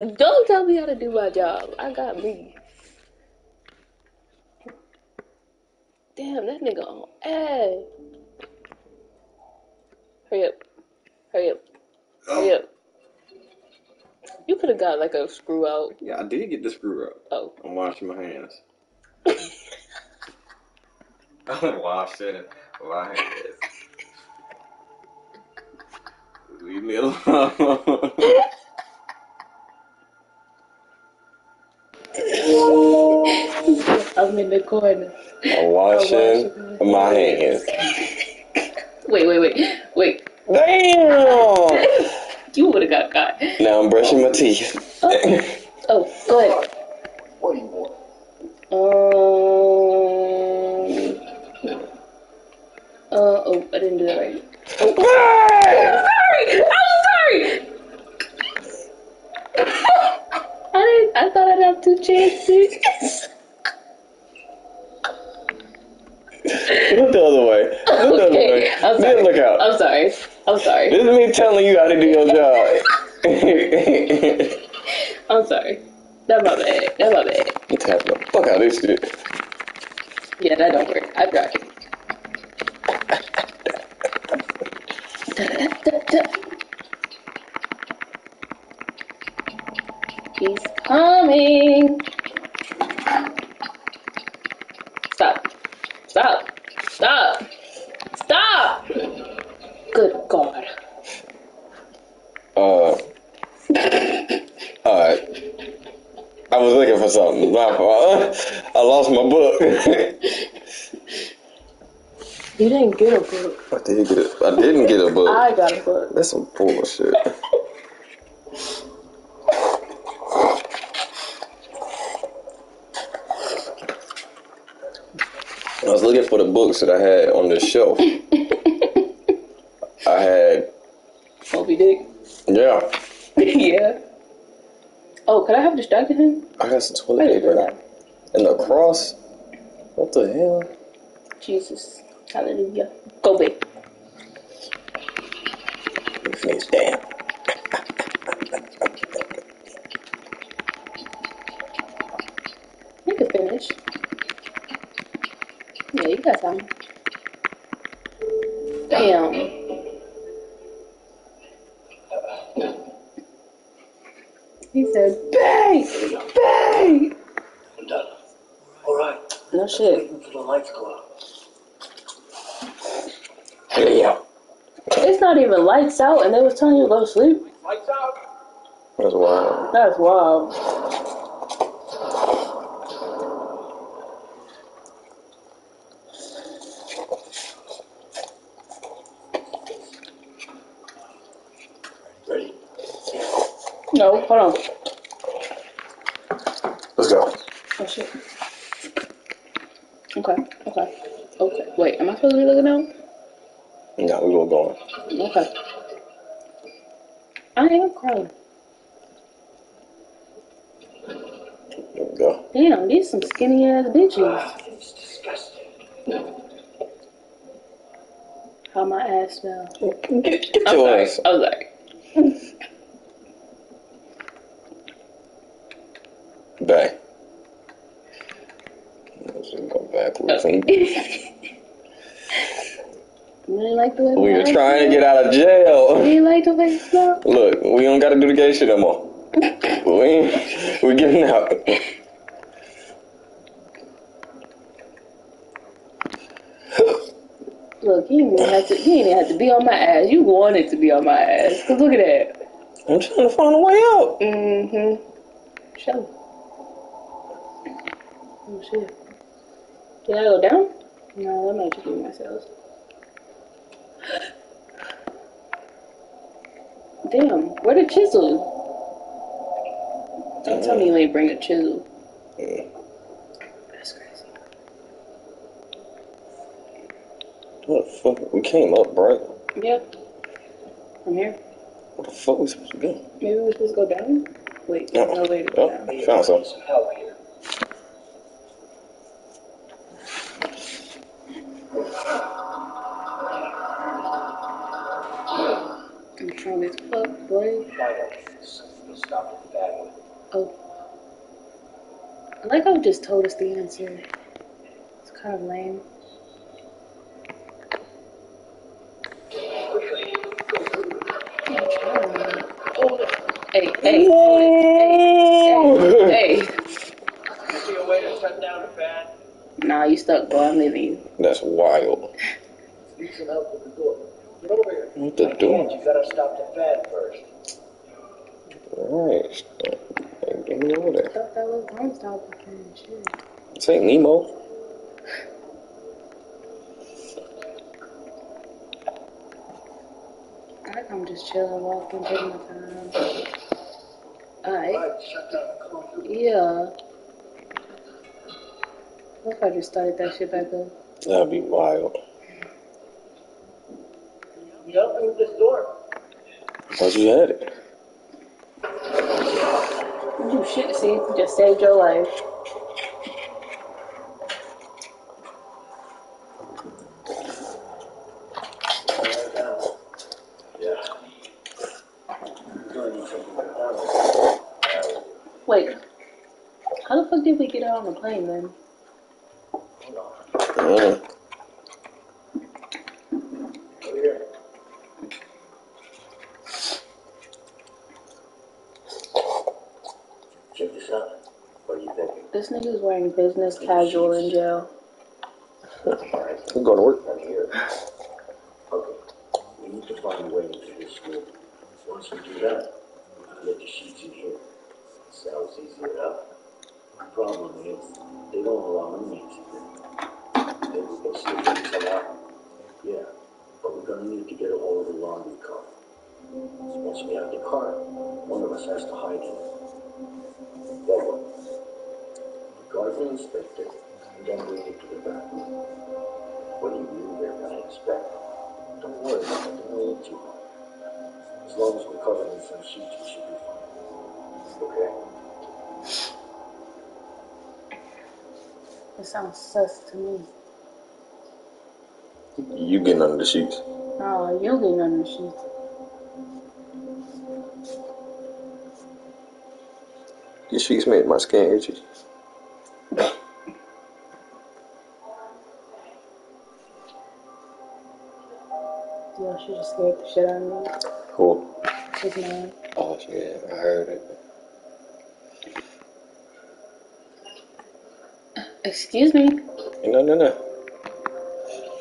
Don't tell me how to do my job. I got me. Damn, that nigga on ass. Hurry up. Hurry up. Hurry oh. up. You could have got like a screw out. Yeah, I did get the screw out. Oh. I'm washing my hands. I'm washing my hands. Leave me alone. I'm in the corner. I'm washing my hands. Wait, wait, wait. Wait. Damn! You would have got caught. Now I'm brushing my teeth. Oh, go ahead. What do you want? Um. Uh, oh, I didn't do that right. Oh, sorry! I'm sorry! I I thought I'd have two chances. Look the other way. Look the other way. I'm Then sorry. look out. I'm sorry. I'm sorry. This is me telling you how to do your job. I'm sorry. That's my bad. That's my bad. Tapping the fuck out of this shit. Yeah, that don't work. I tried it. He's coming. Stop. Stop. Stop. Stop. Good God. Uh, alright. I was looking for something. I lost my book. You didn't get a book. I did get. I didn't get a book. I got a book. That's some bullshit. I was looking for the books that I had on the shelf. I had, Moby Dick. yeah, yeah. Oh, could I have distracted him? I got some toilet paper. And the cross. What the hell? Jesus. Hallelujah. Go. Finish. Damn. Lights go out. Yeah. It's not even lights out, and they was telling you to go to sleep. Lights out. That's wild. That's wild. Ready? No, hold on. Let's go. Oh shit. Okay, okay, okay. Wait, am I supposed to be looking out? No, we gonna go on. Okay. I am crying. There we go. Damn, these some skinny ass bitches. Ah, it's disgusting. How my ass smell. Get, get I'm your sorry. ass. I'm sorry. Back. Let's go backwards. You didn't like the way We my were ass trying to smell? get out of You jail. didn't like the way it smelled? Look, we don't gotta do the gay shit no more. We ain't, we getting out. Look, you didn't even have to. You didn't have to be on my ass. You wanted to be on my ass. Cause look at that. I'm trying to find a way out. Mm-hmm. Show. Oh shit. Did I go down? No, that might just be myself. Damn, where the chisel? Don't tell me you ain't bring a chisel. That's crazy. What the fuck? We came up, right? Yeah. I'm here. What the fuck we supposed to go? Maybe we're supposed to go down? Wait, there's no way to go Oh, down. found some. Fire. We'll stop at the one. Oh. I like how it just told us the answer. It's kind of lame. Hey, hey, hey, hey. See a way to shut down the fan? Nah, you stuck, boy. I'm leaving you. That's wild. Need some help with the door. Get over here. What the door? You gotta stop the fan first. Alright. Hey, Give me over I thought that was Lone Star Booking. Shit. This ain't Nemo. I like I'm just chilling, walking, taking my time. Alright. Right, shut down. Come on. Yeah. What if I just started that shit back up? That'd be wild. You help me with this door? Thought you had it. You shit, see? Just saved your life. Wait. How the fuck did we get out on the plane then? Hold on. Mm. Over here. Check this out. What are you thinking? This nigga's wearing business casual in jail. Alright, I'm going to work. I'm here. Okay. We need to find a way into this school. Once we do that, we can get the sheets in here. Sounds easy enough. The problem is, they don't allow inmates here. Maybe we can slip in some out. Yeah, but we're gonna need to get a hold of the laundry car. Once we have the car, one of us has to hide in it. Guard the inspector, and then bring it to the back room. What do you mean they're gonna expect? Don't worry about it, don't worry too hard. As long as we're covered in some sheets, we should be fine. Okay? It sounds sus to me. You getting under the sheets. Oh, you getting on the sheets. Your sheets made my skin itchy. Yo, she just scared the shit out of me. Cool. His man. Oh, yeah, I heard it. Excuse me. No, no, no.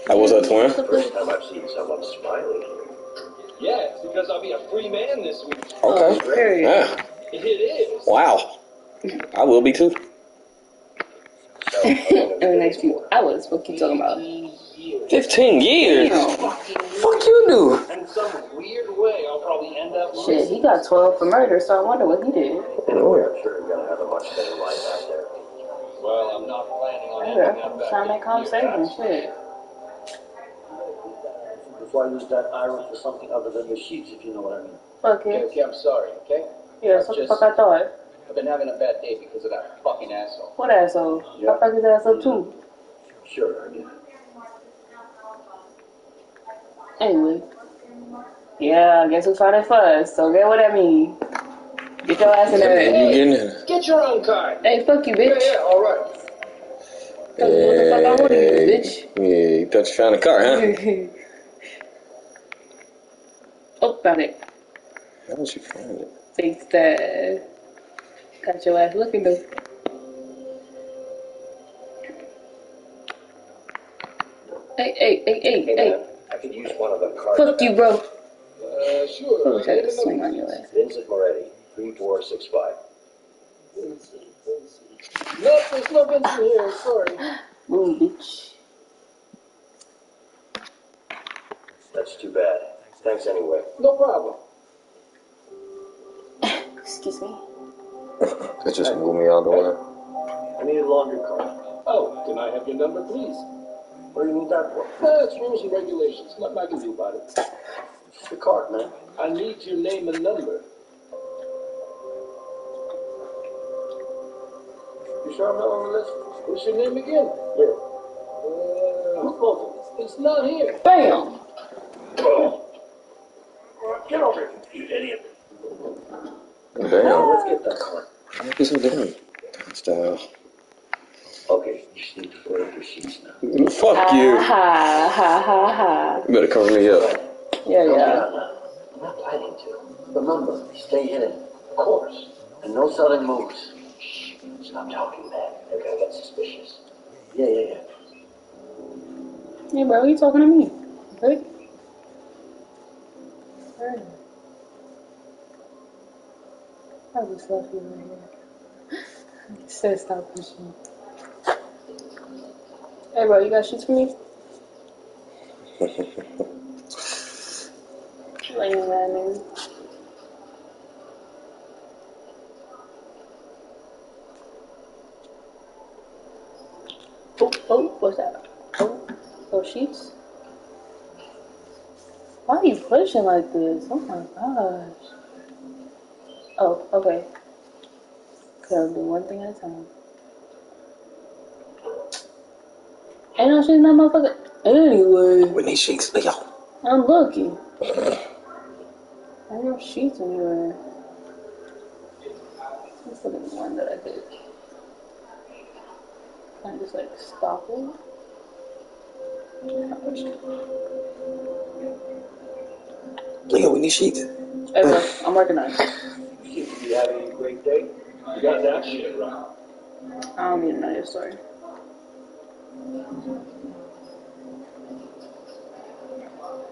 I was a twin. First time I've seen someone smiling here. Yeah, it's because I'll be a free man this week. Okay. Oh, Period. Yeah. It is. Wow. I will be too. So, In the next few hours, what you talking about? 15 years. Damn. Fuck you do. In some weird way, I'll probably end up. Shit, he got 12 for murder, so I wonder what he did. anyway, I'm sure you're gonna have a much better life out there. Well, I'm not planning on Yeah, ending up back trying to in make conversation, shit. Before I use that iron for something other than the sheets, if you know what I mean. Fuck Okay, okay, I'm sorry, okay? Yeah, that's what the fuck I thought. I've been having a bad day because of that fucking asshole. What asshole? Yeah. I fuck his ass up too. Sure, I get it. Anyway. Yeah, I guess who found it first, so get what I mean. Get your ass in You there. getting it? Get your own card. Hey, fuck you, bitch. yeah, yeah, all right. Tell me what the fuck I want to use, bitch. Yeah, you thought you found a car, huh? oh, found it. How did you find it? Thanks, Dad. Got your ass looking though. Hey, hey, hey, hey, Hey, hey. I could use one of the cards. Fuck you, bro. Uh, sure. I wish I could swing on your ass. Vincent Moretti, 3465. No, there's no Vincent here. Sorry. Move, bitch. That's too bad. Thanks anyway. No problem. Excuse me. It just moved me out the way. I need a laundry card. Oh, can I have your number, please? What do you need that for? That's rules and regulations. Nothing I can do about it. Just the card, man. I need your name and number. You sure I'm not on the list? What's your name again? Here. Uh, Who's both it's not here. Bam! Oh. Get over here, you idiot. Damn. Let's get that card. He's so damn style. Okay, you sneak four of your sheets now. Fuck you. Ha ha ha ha. You better cover me up. Yeah, yeah. I'm not planning to. Remember, stay hidden. Of course. And no sudden moves. Shh. Stop talking, man. They're gonna get suspicious. Yeah, yeah, yeah. Hey, bro, are you talking to me? Right? Alright. I just left you right here. Said stop pushing. Hey, bro, you got shit for me? Lame that nigga. Oh, oh, what's that? Oh, those sheets? Why are you pushing like this? Oh my gosh. Oh, okay. Gotta do one thing at a time. Ain't no in that motherfucker. Anyway, Whitney Sheets, Leo. I'm lucky. Ain't no sheets anywhere. Let's look at the one that I did. Can I just like stop it? Leo, Whitney Sheets. Oh, hey, bro, I'm working on it. Seem to having a great day. You got that shit right. I don't need to know your story.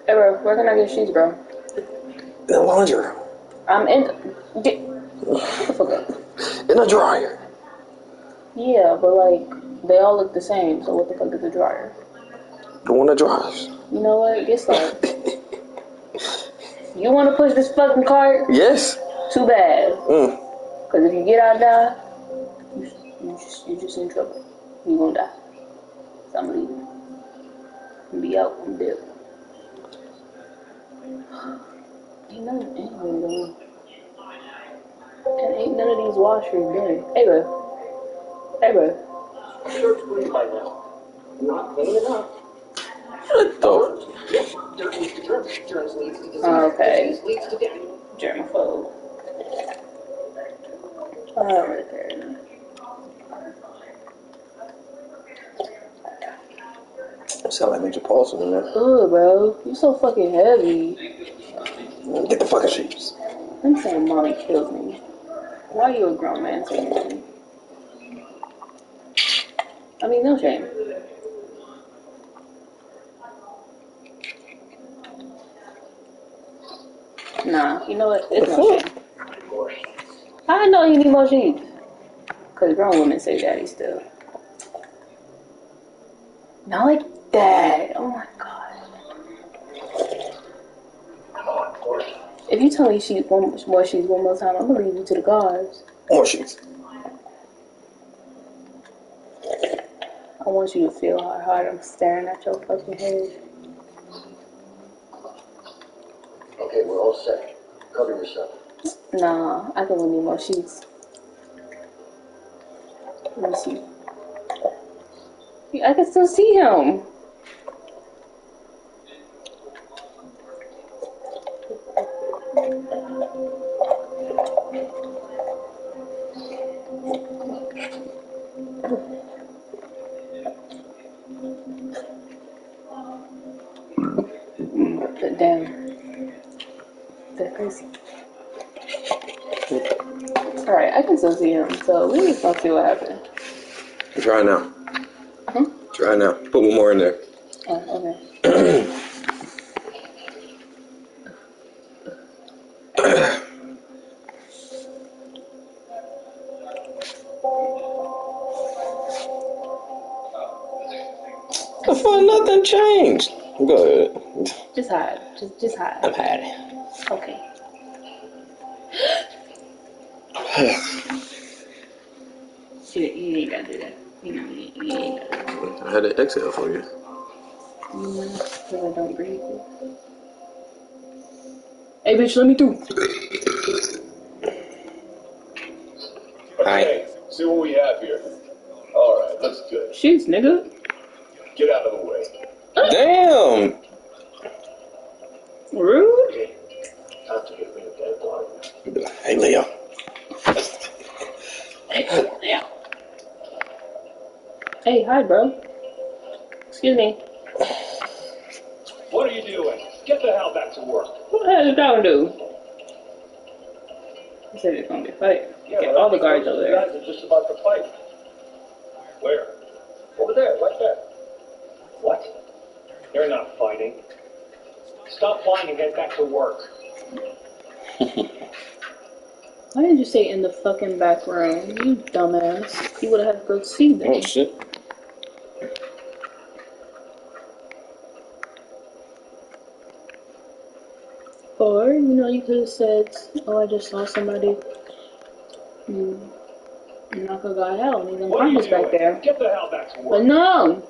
Hey, bro, where can I get sheets, bro? In the laundry room. I'm in. Get, fuck up. In the dryer. Yeah, but like, they all look the same, so what the fuck is a dryer? The one that dries. You know what? Get started. you want to push this fucking cart? Yes. Too bad. Mm. Because if you get out there, you, you, just, you just in trouble. You gonna die. So I'm leaving. Be out. I'm dead. Ain't none, anyway, though. And ain't none of these washers done. Hey, bro. Hey, bro. Church clean by now. Not clean enough. What the? Dirt leads to germs. Germs leads to disease. Okay. Disease leads to death. Germaphobe. Oh, uh, right there. Sound like Major Paulson in there. Ugh, bro. You so fucking heavy. Get the fucking sheets. I'm saying mommy killed me. Why are you a grown man saying mommy? I mean, no shame. Nah, you know what? It's no shame. I know you need more sheets. Because grown women say daddy still. Not like that. Oh my god. If you tell me she one more sheets one more time, I'm gonna leave you to the gods. More sheets. I want you to feel how hard I'm staring at your fucking head. Okay, we're all set. Cover yourself. Nah, I think we need more sheets. Let me see. I can still see him. Him, so we just gonna see what happens. Try now. Hmm? Try now. Put one more in there. Oh, okay. Fuck, nothing changed. Go ahead. Just hide. Just just exhale for you. Mm, because I don't breathe. Hey, bitch, let me through. Okay, see what we have here. All right, that's good. Shoots, nigga. Get out of the way. Damn. Rude. Okay. Time to get rid of that body. Hey, Leo. Hey, yeah. Hey, hi, bro. Excuse me. What are you doing? Get the hell back to work. What the hell did that do? He said it's gonna be a fight. Yeah, Get all the I think guards those over there. Guys are just about to fight. Where? Over there, right there. What? They're not fighting. Stop flying and get back to work. Why did you say in the fucking back room? You dumbass. You would have had to go see them. Oh shit. Or, you know, you could have said, oh, I just saw somebody mm, knock a guy out and he's What are you unconscious back doing? there. Get the hell back to But no!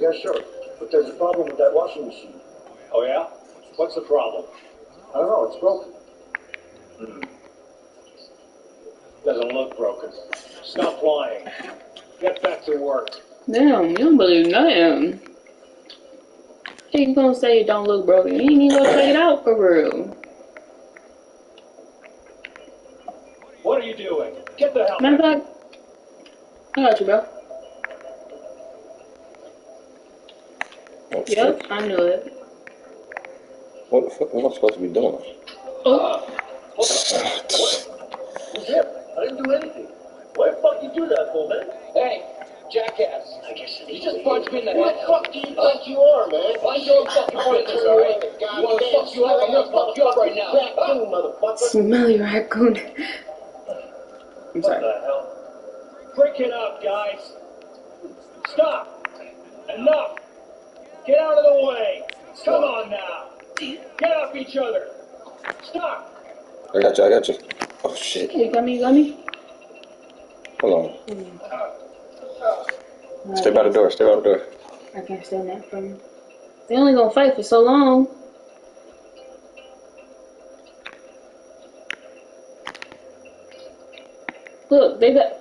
Yeah, sure. But there's a problem with that washing machine. Oh yeah? What's the problem? I don't know, it's broken. Doesn't look broken. Stop lying. Get back to work. Damn, you don't believe nothing. Hey, you gonna say it don't look broken. You ain't even gonna check it out for real. What are you doing? Get the hell Matter of back. fact, I got you, bro. Oh, Yep, shit. I knew it. What the fuck am I supposed to be doing? Oh, uh, Who's him? I didn't do anything. Why the fuck you do that for, man? Hey, jackass. I just punched me in the Who head. the fuck do you think you are, man? Mind your own fucking business, alright? You wanna fuck you up? I'm gonna fuck you up right now. Raccoon, motherfucker. smelly raccoon. I'm What sorry. the hell? Break it up, guys. Stop. Enough. Get out of the way. Come on now. Get off each other. Stop. I got you, I got you. Oh shit. You got me, you got me? Hold on. Uh, Stay by the door, stay by the door. I can't stand that from you. They only gonna fight for so long. Look, they got.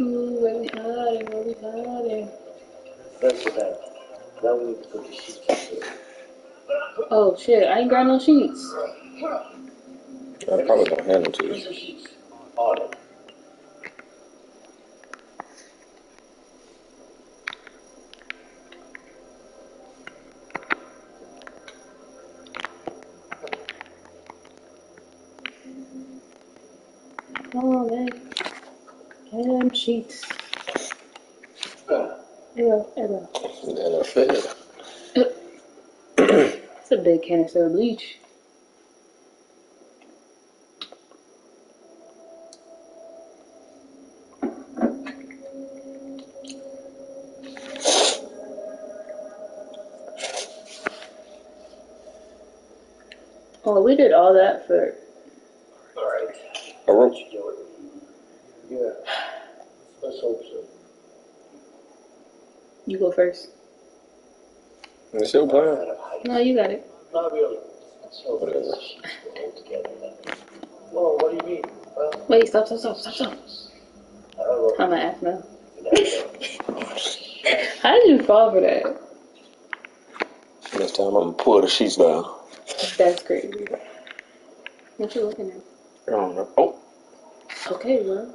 Ooh, where we hiding? Where we hiding? That's the bad. We need to put the sheets. Oh shit! I ain't got no sheets. I probably don't hand them to you. your sheets. On. Come on, man. Damn sheets. There you fed. It's a big canister of bleach. Oh, we did all that for. Alright. A rope. You do it. Yeah. Let's hope so. You go first. You still playing? Kind of height. No, you got it. Not really. Let's hope Whatever. the sheets will hold together then. Well, what do you mean? Well, Wait, stop, stop, stop, stop, stop. I don't know. I'm gonna ask now. You never know. How did you fall for that? Next time I'm gonna pull the sheets down. That's crazy. What you looking at? I don't know. Oh, Okay, well,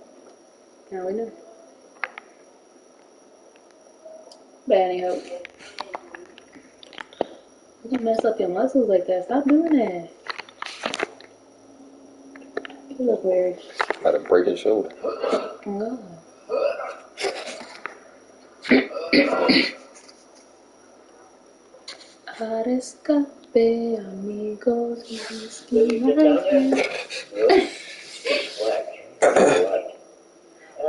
now we know. But anyhow, you can mess up your muscles like that. Stop doing that. You look weird. got a breaking shoulder. Oh. Al escape, amigos, mis you get down there? imágenes. Really? It's black. Black.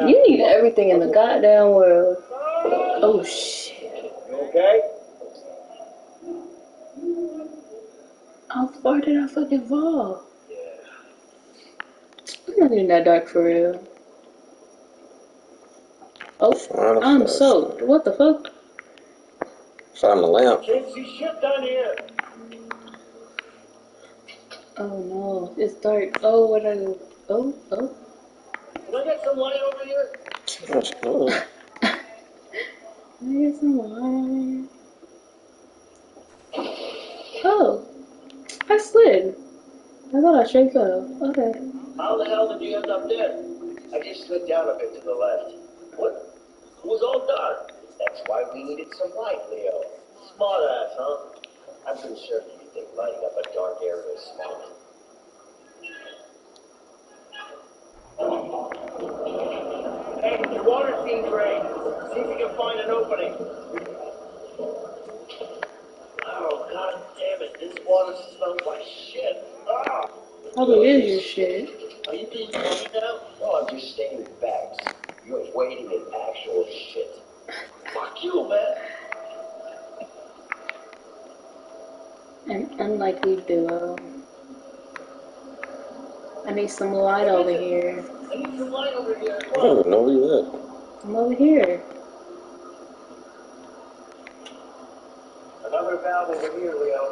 You need everything in the goddamn world. Oh shit. You okay? How far did I fucking fall? I'm not in that dark for real. Oh, Fine, I'm fine. soaked. What the fuck? Shine the lamp. Can't see shit down here. Oh no, it's dark. Oh, what did I go? Oh, oh. Can I get some light over here? Oh, some wine. Oh, I slid. I thought I straight fell. Okay. How the hell did you end up there? I just slid down a bit to the left. What? It was all dark. That's why we needed some light, Leo. Smart ass, huh? I'm pretty sure you think lighting up a dark area is smart. Hey, the water seems drained. See if you can find an opening. Oh, god damn it. This water smells like shit. Ah! Probably is your shit. Are you being funny now? No, I'm just stating facts. You're waiting in actual shit. Fuck you, man. An unlikely duo. I need some light over here. I need some light over here as I well. don't know where you at. I'm over here. Another valve over here, Leo.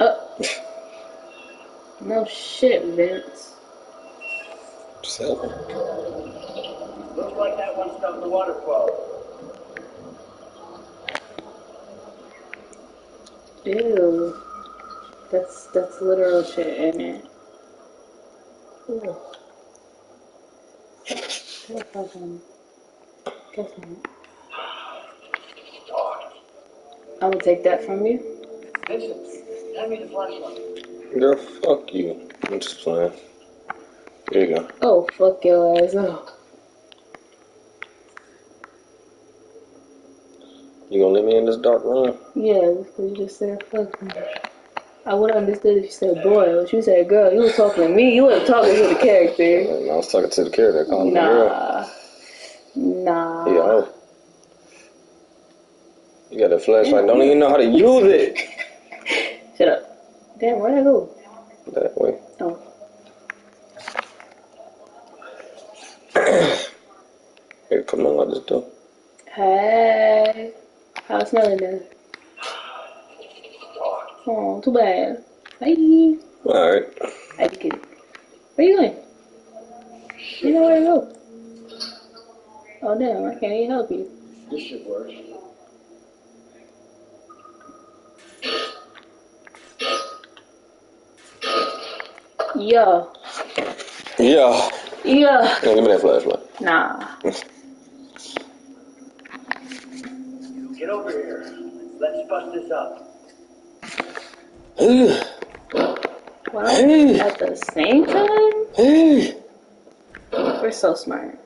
Oh. No shit, Vince. Just help. Looks like that one stopped the water flow. Ew. That's that's literal shit, ain't it? Ew. Get a fucking. Guess not. Talk. I will take that from you. Vincent, hand me the flashlight. Girl, fuck you. I'm just playing. There you go. Oh, fuck your ass up. You gonna let me in this dark room? Yeah, because you just said fuck me. I would have understood if you said boy, but you said girl. You were talking to me. You weren't talking to the character. I was talking to the character calling me girl. Nah. Nah. Yeah, oh. You got a flashlight. Don't even know how to use it. Shut up. Damn, where'd I go? That way. Oh. Here, come on, out this door. Hey. How's it smelling then? Talk. Oh, too bad. Bye. Alright. I just kidding. Where you going? You know where to go. Oh damn, I can't even help you. This should work. Yeah. Yeah. Yeah. Now, give me that flashlight. Nah. Get over here. Let's bust this up. Hey, Well, Hey. at the same time, hey, we're so smart.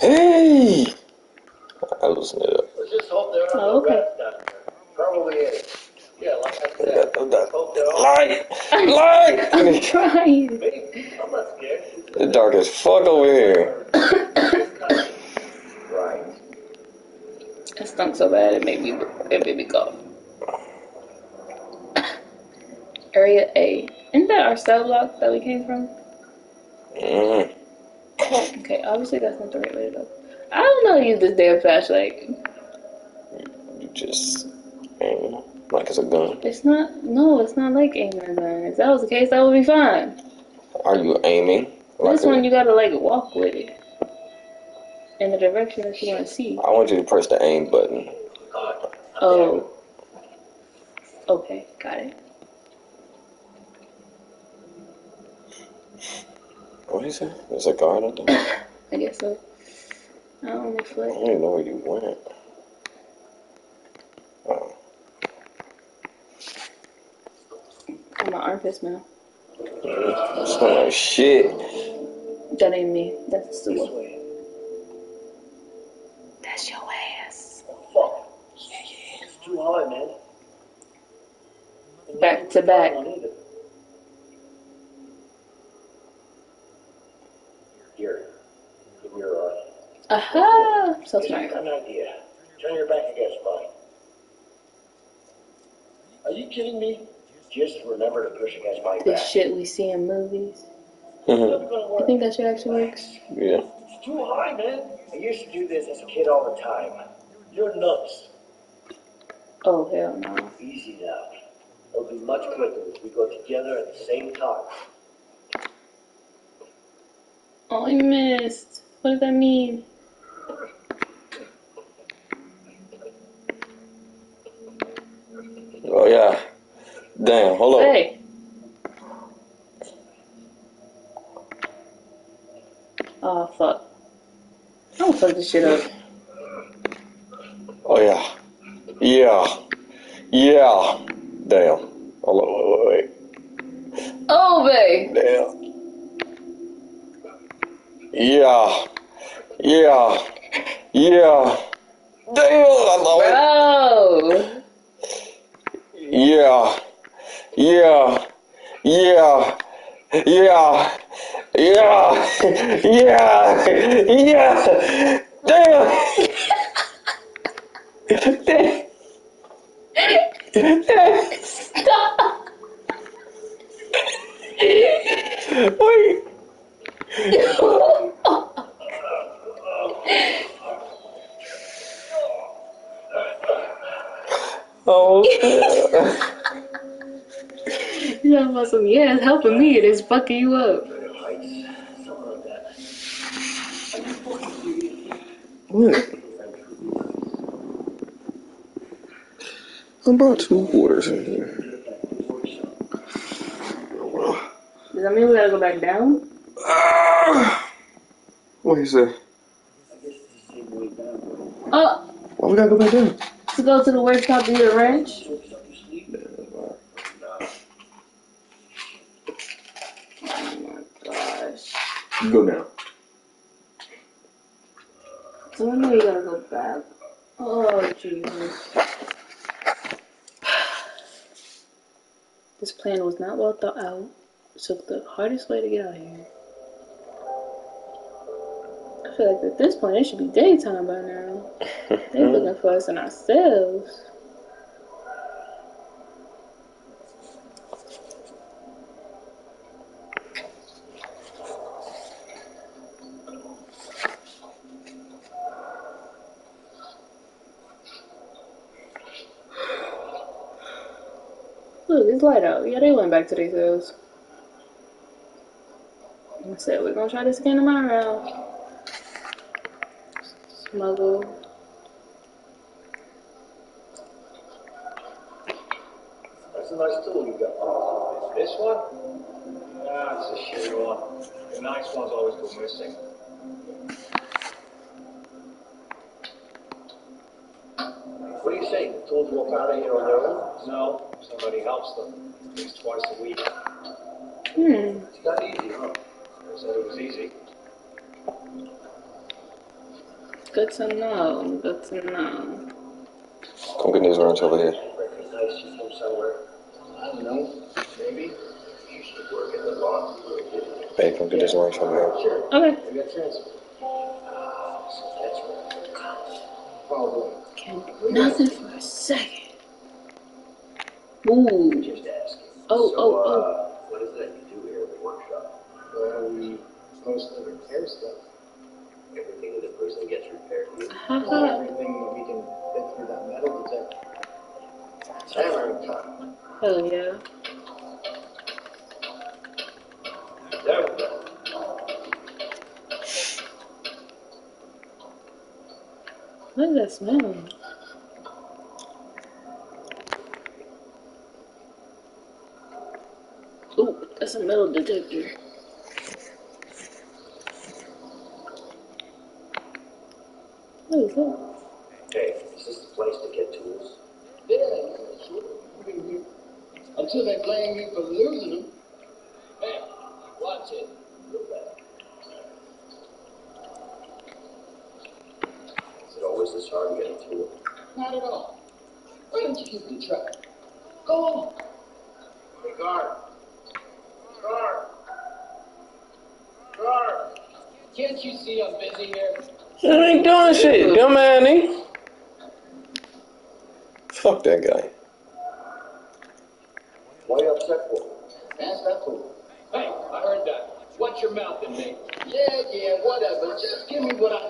hey. I loosen it up. Let's just hope there are Oh, no okay. rats down here. Probably is. Yeah, like I That, said. that, that. Hope there are. Light! Light! I'm trying. Me? I'm not scared. It's dark as fuck over here. Right. It stunk so bad it made me it made me cough. Area A. Isn't that our cell block that we came from? Mm. Okay, obviously that's not the right way to go. I don't know how to use this damn flashlight. You just aim like it's a gun. It's not no, it's not like aiming a gun. If that was the case, that would be fine. Are you aiming? Like this one you gotta like walk with it. In the direction that you wanna see. I want you to press the aim button. Oh. Okay, got it. What is it? There's a guard up there. I guess so. I only I foot. don't even know where you went. Oh. Oh, my armpits now. Smell like shit. That ain't me. That's the one. way. That's your ass. Fuck. Yeah, yeah. It's too high, man. And Back to back. far one either. Here. Give me your eye. Aha! So Here's smart. an idea. Turn your back against mine. Are you kidding me? Just remember to push against my This back. shit we see in movies. Mhm. Gonna You think that shit actually works? Yeah. It's too high, man. I used to do this as a kid all the time. You're nuts. Oh, hell no. Easy now. It'll be much quicker if we go together at the same time. Oh, I missed. What does that mean? Damn, hold on. Hey. Oh fuck. I'm gonna fuck this shit up. Oh yeah. Yeah. Yeah. Damn. Hold on, wait, wait. Oh babe. Damn. Yeah. Yeah. Yeah. Damn, I love it. Yeah. Yeah. Yeah. Yeah. Yeah. Yeah. Yeah. Damn. Damn. Stop. Wait. Oh. You talking about some yeah, it's helping me, it is fucking you up. Heights, something like. What? I brought two quarters in here. Does that mean we gotta go back down? Ah. What you say? I guess it's the same way down. Oh, Why we gotta go back down? to go to the workshop to get a wrench? Soaks up your sleep. Oh my gosh. Go now. So I you gotta go back. Oh Jesus. This plan was not well thought out. So the hardest way to get out of here. I feel like at this point it should be daytime by now. They're looking for us and ourselves. Look, it's light out. Yeah, they went back to their cells. I said we're gonna try this again tomorrow. Smuggle. That's a nice tool you got. This one? Ah, it's a shitty one. The nice ones always go missing. What do you say? The tools walk out of here on their own? No, somebody helps them. At least twice a week. Hmm. It's not easy, huh? They said it was easy. Good to know. Good to know. Come get these rooms over here. Recognize you from somewhere? I don't know. Maybe. You should work at the law. Hey, come get this lunch over here. Sure. Okay. You got transfer. Ah, so that's right. Probably. Can't nothing for a second. Ooh. Just asking. Oh, so, oh, oh. Uh, what is that you do here at the workshop? Well, we mostly repair stuff. Everything in the prison gets repaired. Haha. Everything that we can fit through that metal detector. Hell yeah. There we go. What is that smell? Ooh, that's a metal detector. What is that? Hey, is this the place to get tools? Yeah, yeah, sure. I mean, we- Until they blame me for losing them. Hey, watch it. Real bad. Is it always this hard to get a tool? Not at all. Why don't you give it a try? Go on. Hey, guard. Guard. Guard. Can't you see I'm busy here? You ain't doing shit, dumb Annie. Fuck that guy. Why you upset for? Pass that fool. Hey, I heard that. Watch your mouth and me. Yeah, yeah, whatever. Just give me what I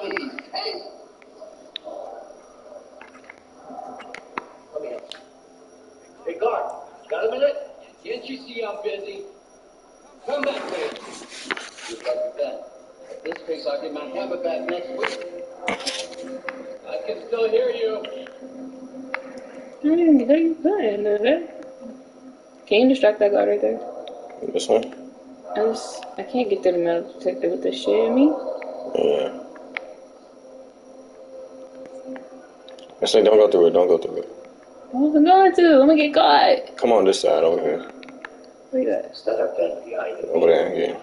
Can you distract that guard right there? This one? I just I can't get through the metal detector with this shit in me. Yeah. Actually, don't go through it. Don't go through it. I wasn't going to. I'm gonna get caught. Come on this side over here. Where you at? Is that our behind it? Over there, yeah.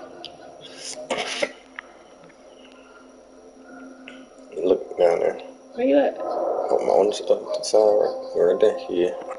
Look down there. Where you at? Oh, my on the other side, right, right there. Yeah.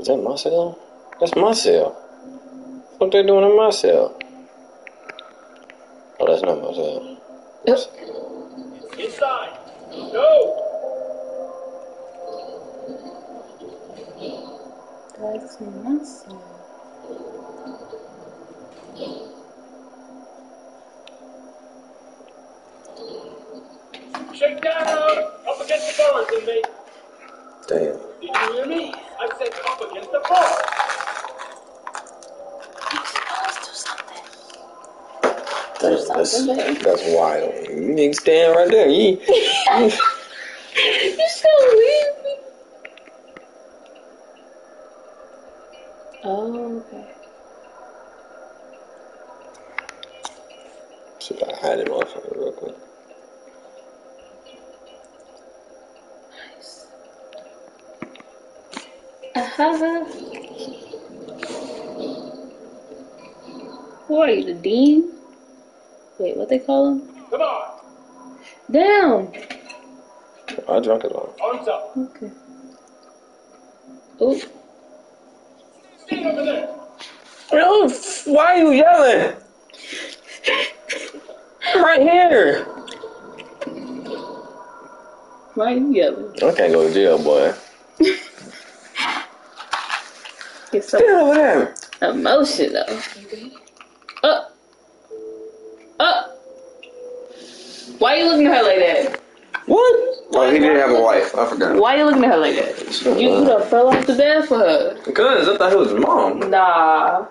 Is that my cell? That's my cell. What they doing in my cell? Oh, that's not my cell. Oh, Inside. Go. that's massive. Shake down. Up against the bars, inmate. Damn. Did you hear me? I said up against the bar. Let's do something. There's That's, something there. that's wild. You niggas stand right there. You, you just gonna leave me? Oh, okay. see if I hide it motherfucker real quick. Nice. Uh-huh. Who are you, the dean? Wait, what they call him? Come on. Down. I drank it all. Arms up. Okay. Oh, Stand over there. No, why are you yelling? I'm right here. why are you yelling? I can't go to jail, boy. Get so Get over there. emotional. Why are you looking at her like that? What? Oh, he didn't have a wife. I forgot. Why are you looking at her like that? You, you done fell off the bed for her. Because I thought he was mom. Nah.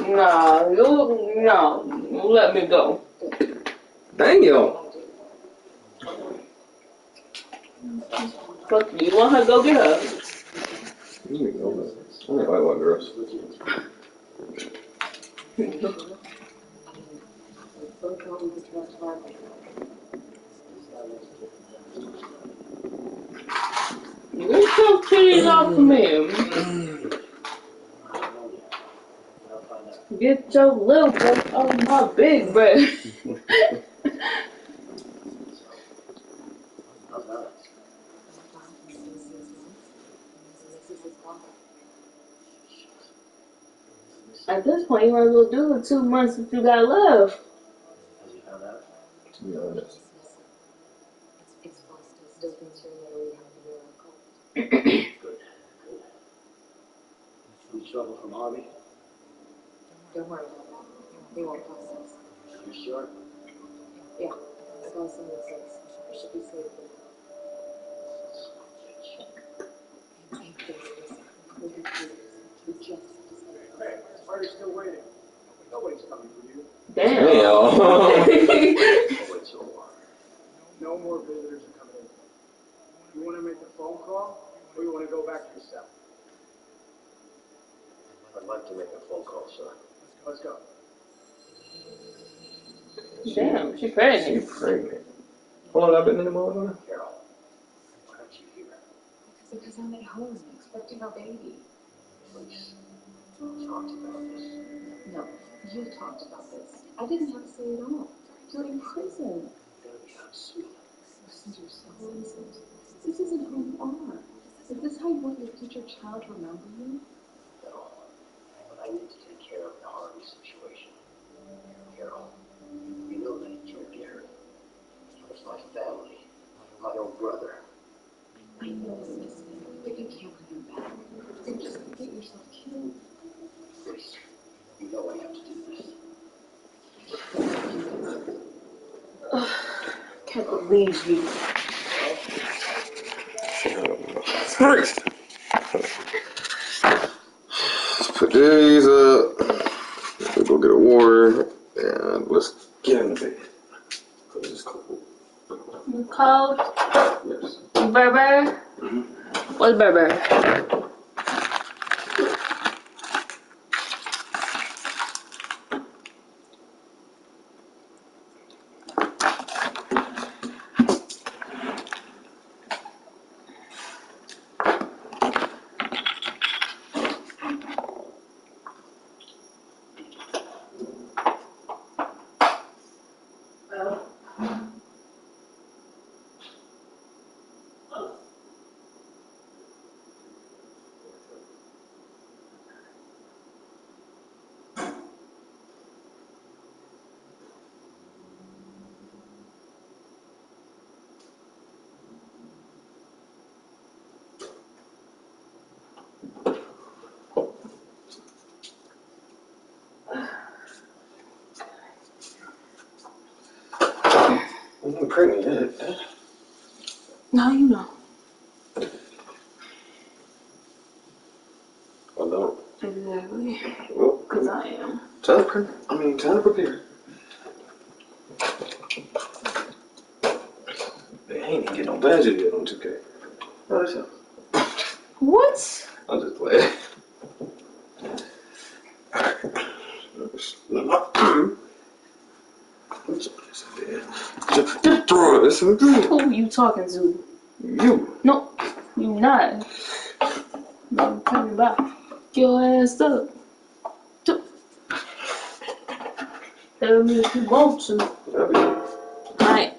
Nah, you, no. Let me go. Dang you. Fuck you. You want her to go get her? I like white girls. Get your titties off me. Get your little butt off my big butt. At this point, you might as well do the two months that you got left. To be honest. It's Foster still thinks you're literally having your uncle. Good, good. Any trouble from Harvey? Don't worry about that. We won't process. You sure? Yeah, I got some of six. I should be sleeping. Hey, baby, listen. We'll be clear. We just have to stay. Hey, this party's still waiting. Nobody's coming for you. Damn. Wait so long. No more visitors are coming in. You want to make a phone call, or you want to go back to your cell? I'd like to make a phone call, sir. Let's go. Damn, she She pregnant. pregnant. How long I been in the motherfucker? Carol, why aren't you here? Because I'm at home expecting our baby. Please, talk about this. No, you talked about this. I didn't have to say it all. You're in prison. Gotta be out soon. Listen to yourself, Vincent. This isn't who you are. Is this how you want your future child to remember you? No, but I need to take care of the Harvey situation. Carol, you know that he killed Gary. It's my family, my own brother. I know this is but you can't bring him back. Then just get yourself killed. Grace, you know I have to do this. Can't believe you. Christ. Let's put these up. We'll go get a water and let's get in the bed. Cause it's cold. Cold. Yes. Berber. Mhm. What's Berber? I'm pregnant yet. Now you know. I don't. Exactly. Well, Because I am. time to pre- I mean, time to prepare. Man, I ain't even get no budget yet on 2K. Oh, that's it. What? I'm just playing. Just, just throw it. It's so good. You talking to? You. No, you not. No, tell me back. Your ass up. Tell me if you want to. I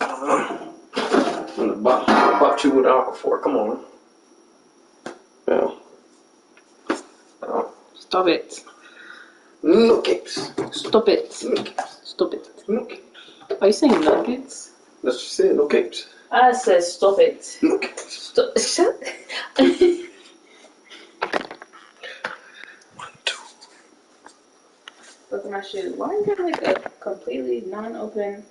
I'm gonna bop, bop you with aqua. Come on. Yeah. Oh, stop it. nuggets. Stop it. Nuggets. Stop it. Nuggets. Are you saying nuggets? That's what you said. Nuggets. I said stop it. Nuggets. Stop. Shut. One, two. Look at my shoe. Why you got like a completely non-open,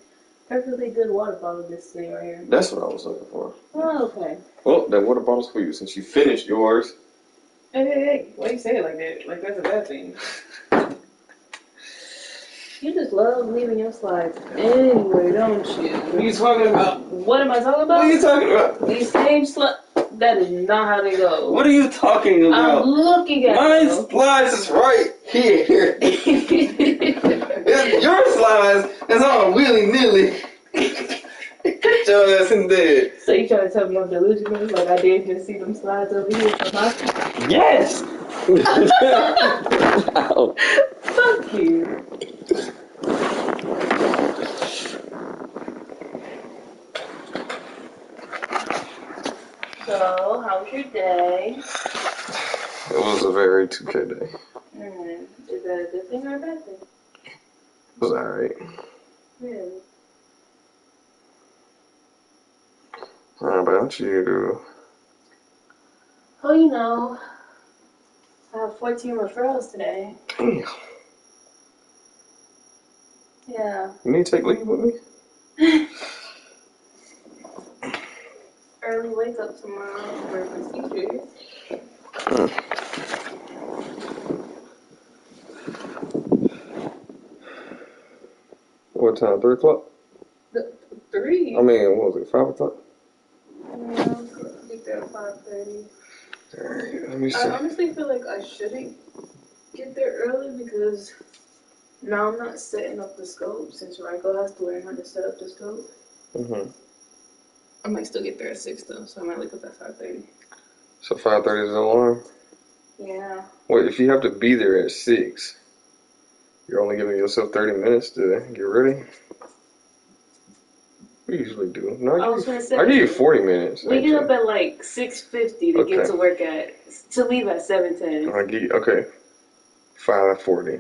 perfectly good water bottle this thing right here? That's what I was looking for. Oh, okay. Well, that water bottle's for you since you finished yours. Hey, hey, hey. Why you say it like that? Like that's a bad thing. You just love leaving your slides anyway, don't you? What are you talking about? What am I talking about? What are you talking about? These same slides. That is not how they go. What are you talking about? I'm looking at My you. slides is right here. Your slides is all willy nilly. Get your ass in there. so you trying to tell me I'm delusional? Like I did just see them slides over here from my Yes. Fuck you. So, how was your day? It was a very 2K day. Mm, is that a good thing or a bad thing? It was alright. Really? How about you? Oh, you know, I have 14 referrals today. Damn. Yeah. You need to take leave with me? Early wake up tomorrow for procedure. What time? Three o'clock? Three? I mean, what was it? Five o'clock? Yeah, I'm supposed to get there at 5.30. Let me see. I honestly feel like I shouldn't get there early because now I'm not setting up the scope since Ryko has to learn how to set up the scope. Mm-hmm. I might still get there at 6 though, so I might wake up at 5.30. So five thirty is the alarm. Yeah. Wait, if you have to be there at six, you're only giving yourself thirty minutes to get ready. We usually do. No, I I was give, gonna say, I give you forty minutes. we get up at like 6.50 to Okay. get to work at, to leave at 7.10. I give you, okay. Five forty.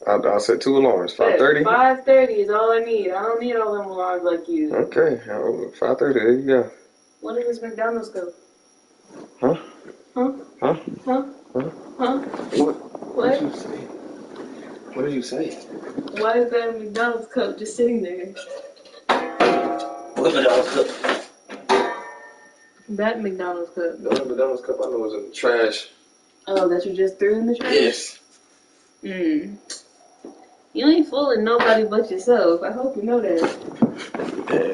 What? I, I set two alarms. Five thirty. 5.30 is all I need. I don't need all them alarms like you. Okay, five thirty. There you go. What does this McDonald's go? Huh? Huh? Huh? Huh? Huh? Huh? What? What? you say? What did you say? Why is that McDonald's cup just sitting there? What McDonald's cup? That McDonald's cup. The only McDonald's cup I know is in the trash. Oh, that you just threw in the trash? Yes. Hmm. You ain't fooling nobody but yourself. I hope you know that.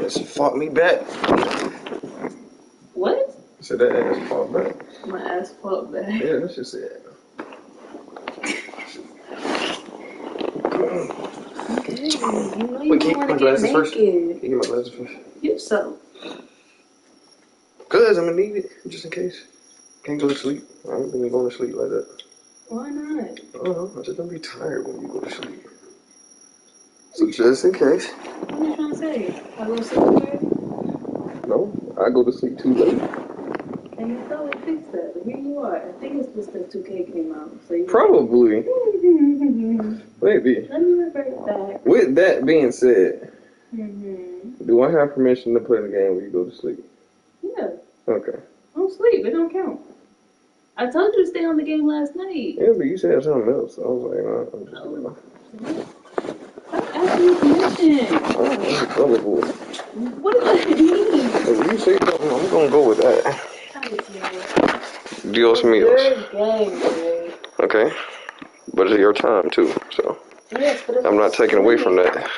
Ass fought me back. What? Said that ass fought back. My ass fought back. Yeah, that's just it. Okay. You know you Wait, don't keep want my to get glasses first. naked. You get my glasses first. You so. Cause I'm gonna need it, just in case. Can't go to sleep. I ain't been going to sleep like that. Why not? I don't know. I'm just gonna be tired when you go to sleep. So just in case. What are you trying to say? I go to sleep No, I go to sleep too late. and you thought we fixed that, but here you are. I think it's just that 2K came out. So you Probably. Maybe. Let me revert back. With that being said, Mm-hmm. do I have permission to play the game when you go to sleep? Yeah, Okay. don't sleep. It don't count. I told you to stay on the game last night. Yeah, but you said something else. So I was like, nah, I'm just gonna. Stop asking me permission. I'm gullible. What does that mean? If you say something, I'm gonna go with that. Dios It's míos. your game, babe. Okay. But it's your time too, so Yes, I'm not taking away from that.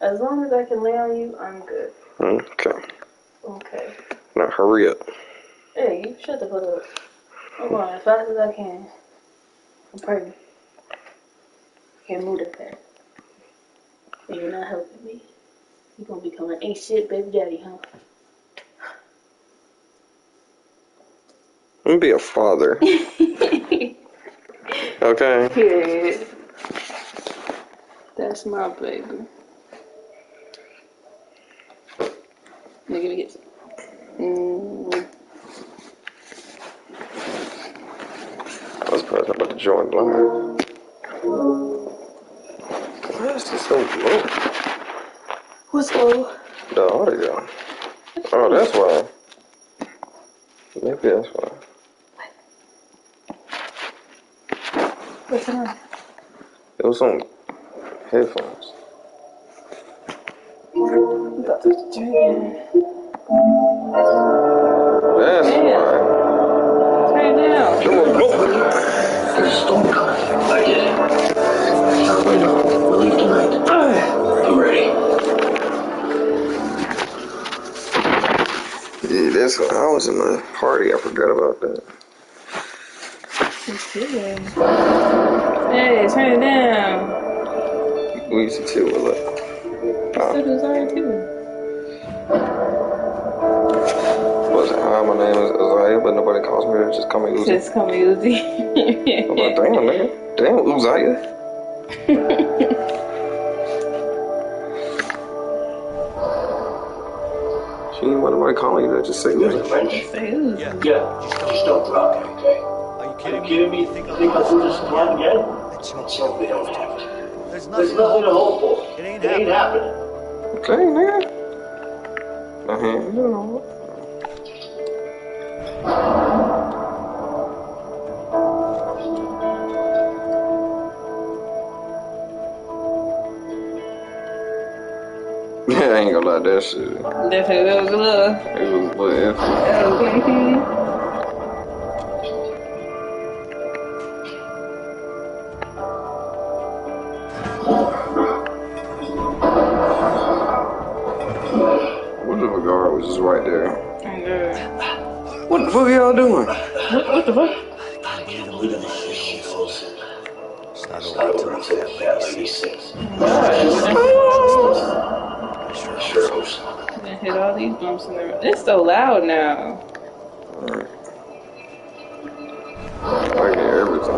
As long as I can lay on you, I'm good. Okay. Okay. Now hurry up. Hey, you shut the fuck up. I'm going as fast as I can. I'm pregnant. Can't move that fast. You're not helping me. You're gonna become an ain't shit baby daddy, huh? I'm gonna be a father. Okay. Period. That's my baby. Nigga, nigga. Mm, I was I'm about to join live. Why is this so low? what's low? The audio. Oh, that's why. Maybe that's why. What's on? It was on headphones. You got this drinking. That's Yeah. why. Turn it down. There's a storm coming. I get it. That's. I was in my party. I forgot about that. Hey, turn it down. We used to chill with it. It was alright too. It, hi, my name is Uzziah, but nobody calls me that. Just call me Uzi. Just call me I'm like, Uzi. damn, nigga. Damn, Uzziah. want nobody calling you that. Just say There's a that. wrench. Say who? Yeah, just don't drop it, okay? Are you Are kidding you me? kidding me? You think I'll do this again? again? Let's Let's hope they don't have it. There's There's nothing. nothing to hope for. It ain't It ain't happening. Okay, nigga. Uh-huh. You know. Ain't gonna lie, that shit. Definitely, that was love. It was, but it, Okay. what if a guard was just right there? Oh, What the fuck y'all doing? God. What the fuck? Look at this shit, folks. It's not over over until until the the fat fat lady bumps in the road. It's so loud now. I hear everything.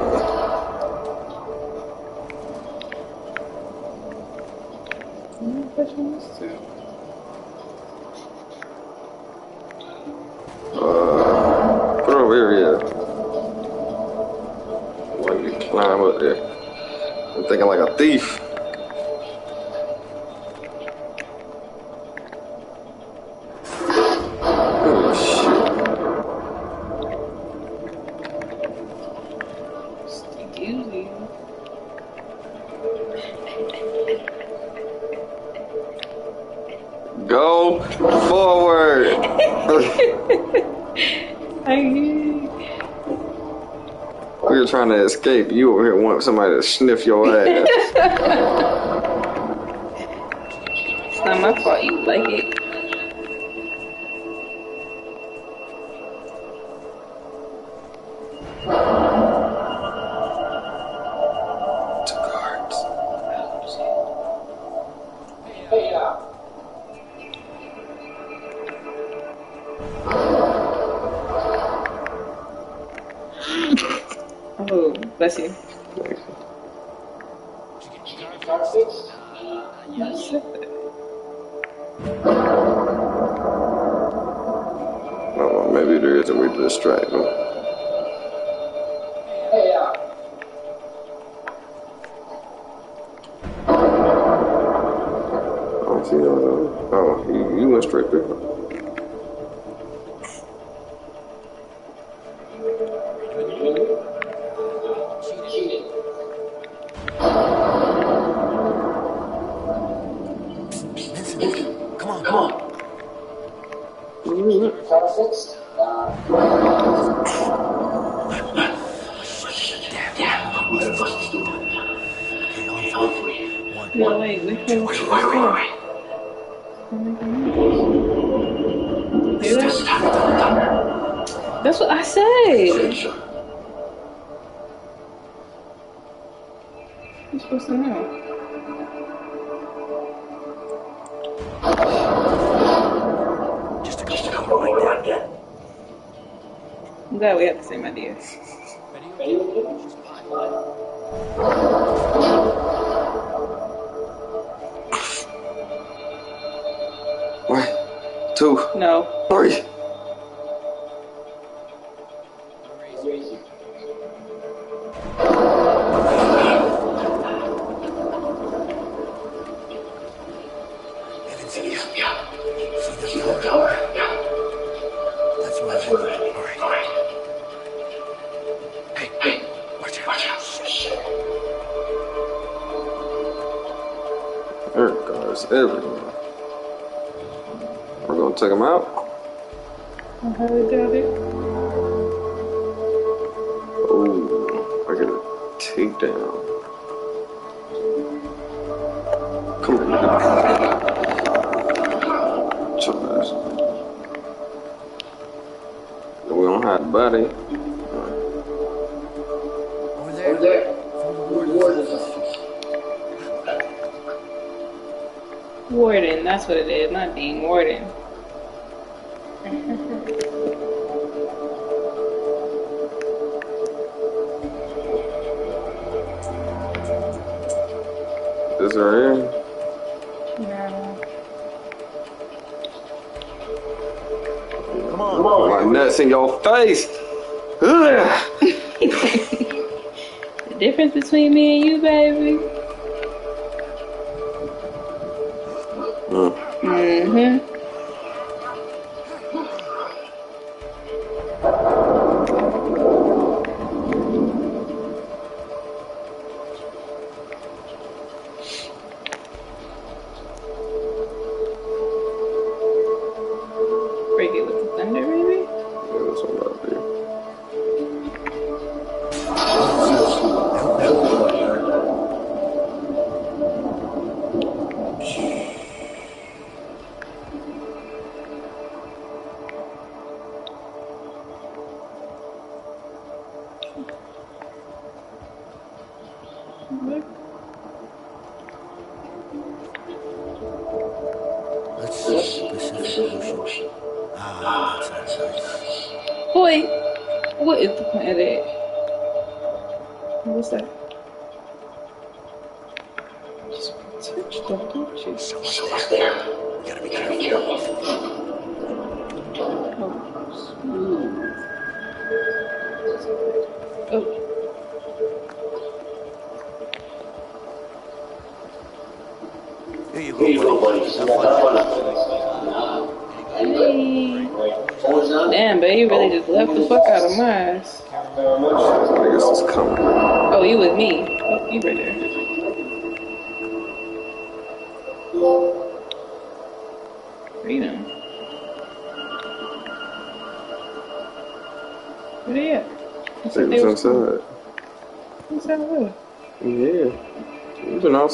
Uh, put over here. Like you climb up there. I'm thinking like a thief. You over here want somebody to sniff your ass. It's not my fault you like it. Take them out. I highly doubt it. Oh,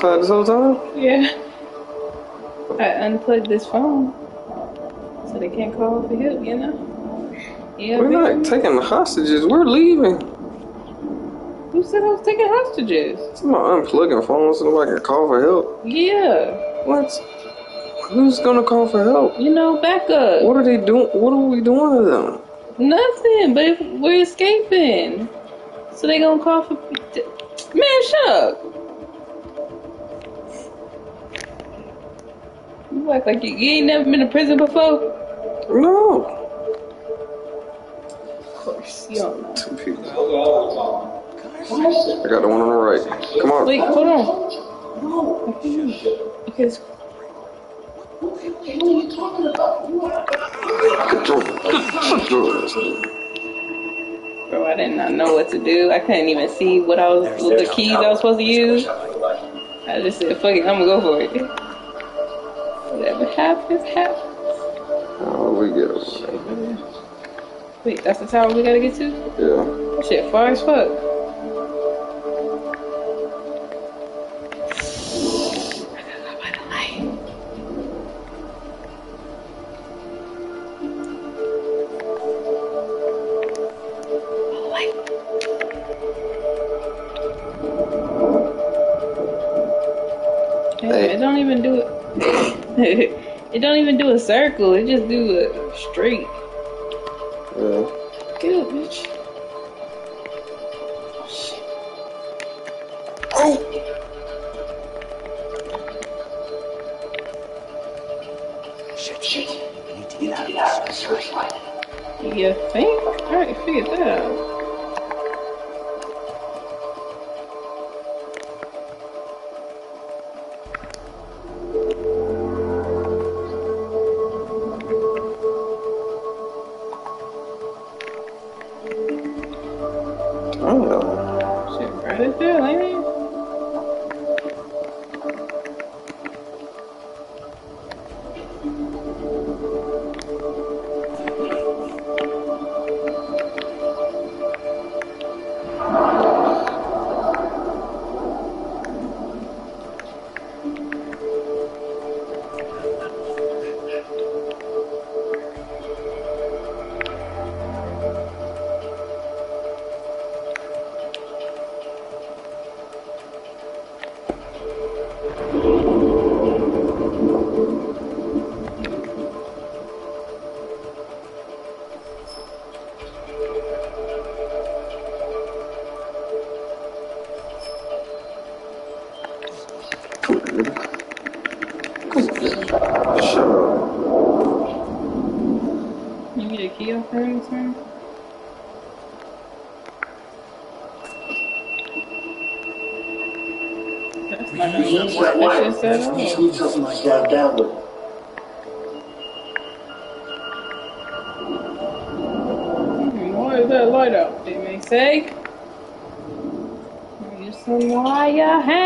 outside this whole time? Yeah. I unplugged this phone so they can't call for help, you know? Yeah, We're baby. not taking the hostages. We're leaving. Who said I was taking hostages? Somebody unplugging phones so nobody can call for help. Yeah. What? Who's gonna call for help? You know, back up. What are they doing? What are we doing to them? Nothing, but if we're escaping. So they gonna call for. Man, shut up. You act like you, you ain't never been to prison before? No. Of course, you don't know. Two people. I got the one on the right. Come on. Wait, hold on. No. Okay, it's- bro, I did not know what to do. I couldn't even see what I was, what the keys I was supposed to use. I just said, fuck it, I'm gonna go for it. Whatever happens, happens. Oh, we get it. Wait, that's the tower we gotta get to? Yeah. Shit far as fuck. It. don't even do a circle. It just do a straight. Yeah. Get up, bitch. Oh! Shit, shit. I need to get out of this. You think? Alright, figure that out.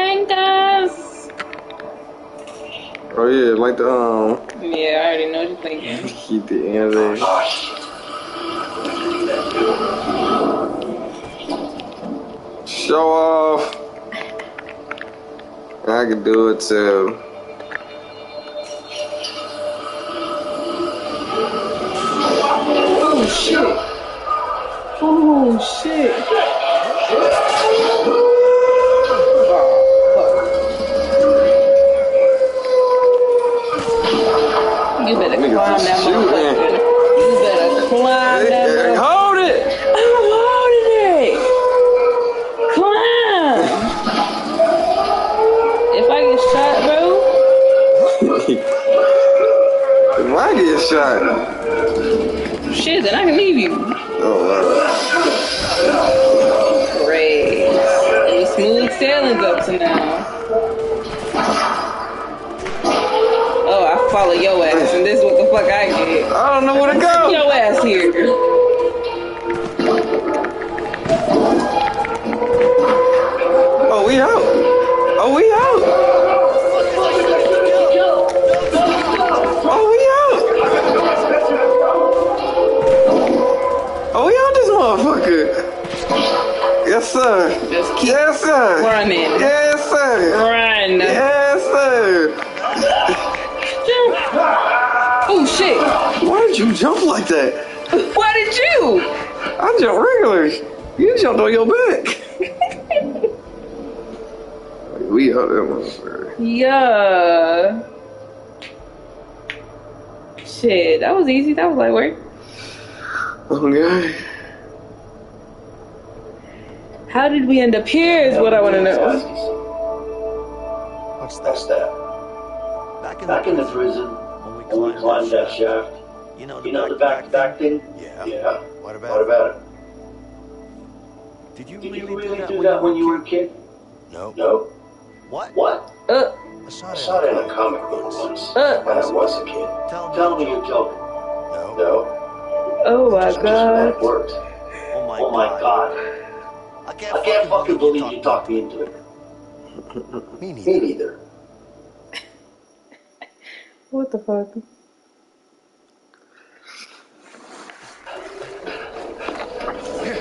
Wire hangers. Oh yeah, like the um, Yeah, I already know what you're thinking. keep the end there. Show off. I can do it too. Oh shit! Oh shit! Better Niggas climb is that motherfucker. You better climb that motherfucker. hold it. I'm holding it. Climb. If I get shot, bro, if I get shot, shit, then I can leave you. oh Great. It was smooth sailings up to now. Oh, I follow your ass, and this is what the fuck I get. I don't know where to go. Your ass here. Oh, we out. Oh, we out. Oh, we out. Oh, we out this motherfucker. Yes, sir. Just keep Yes, sir. running. Yes, sir. Run. Yes, did you jump like that? Why did you? I jump regular. You jumped on your back. we out there, motherfucker. Yeah. Shit, that was easy. That was like work. Okay. How did we end up here is what I want to know. What's That's that? that. Back in Back in the the prison, when we when we climbed that shaft, You know you know the back-to-back thing? Yeah. Yeah. What about What about it? Did you Did really, you really do do that when you were a kid? No. No. What? What? Uh, I saw I it saw it in a comic book once Uh. when I was a kid. Tell me. Tell me you're joking. No. No. oh my Just just god. it worked. Oh my, Oh my god. I can't, I can't fucking believe you talked me into it. Me Me neither. neither. What the fuck?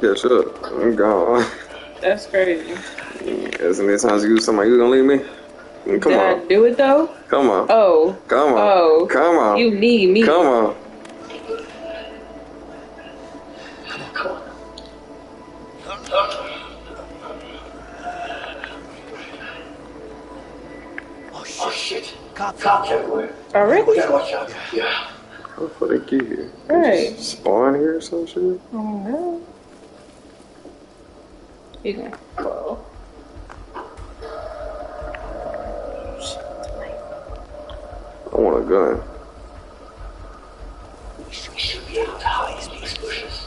catch up. Oh, I'm gone. That's crazy. Isn't it times you somebody you gonna leave me? Come Did I on. do it though? Come on. Oh. Come on. Oh. Come on. You need me. Come on. Oh shit. Oh. Cops. Cops everywhere. We Already? gotta watch out. Yeah. How the fuck they get here? Right. Spawn here or some shit? Oh no. You can well. I want a gun. We should be able to hide in these bushes.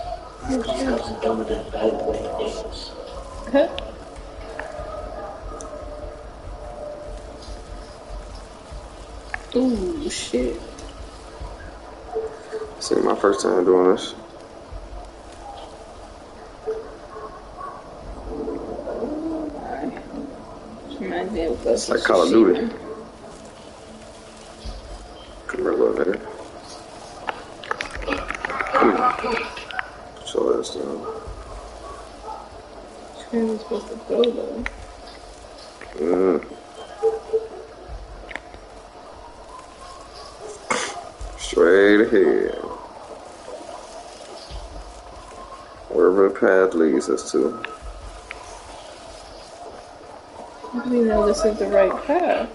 These cops are dumber than bad way nails. Huh? Ooh, shit. This ain't my first time doing this. It's like Call of Duty. Come here a little better. Show us down. Where we supposed to go though? Mm. Straight ahead. Wherever the path leads us to. How do you know this is the right path?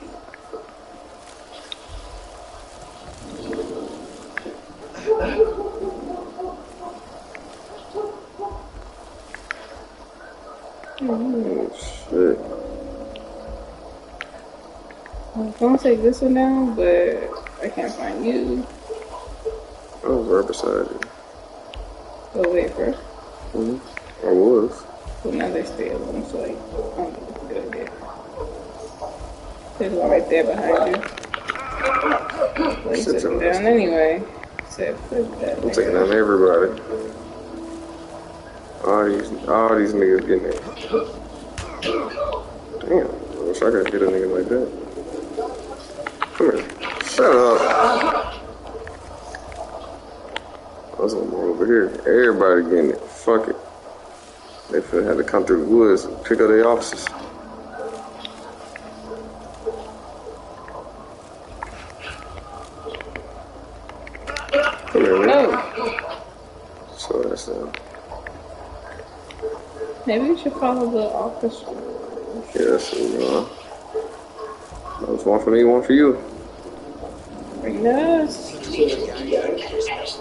Oh, shit. I was gonna take this one down, but I can't find you. I was right beside you. Go wait first. hmm I was. Well, now they stay alone, so like, I don't think it's a good idea. There's one right there behind you. Sit down. anyway. Fuck. I'm taking down everybody. All these, all these niggas getting it. Damn, I wish I could hit a nigga like that. Come here. Shut up. There's one more over here. Everybody getting it. Fuck it. They had to come through the woods and pick up their officers. Man. No, So that's uh, maybe we should follow the officer. uh, that was one for me, one for you. Yes.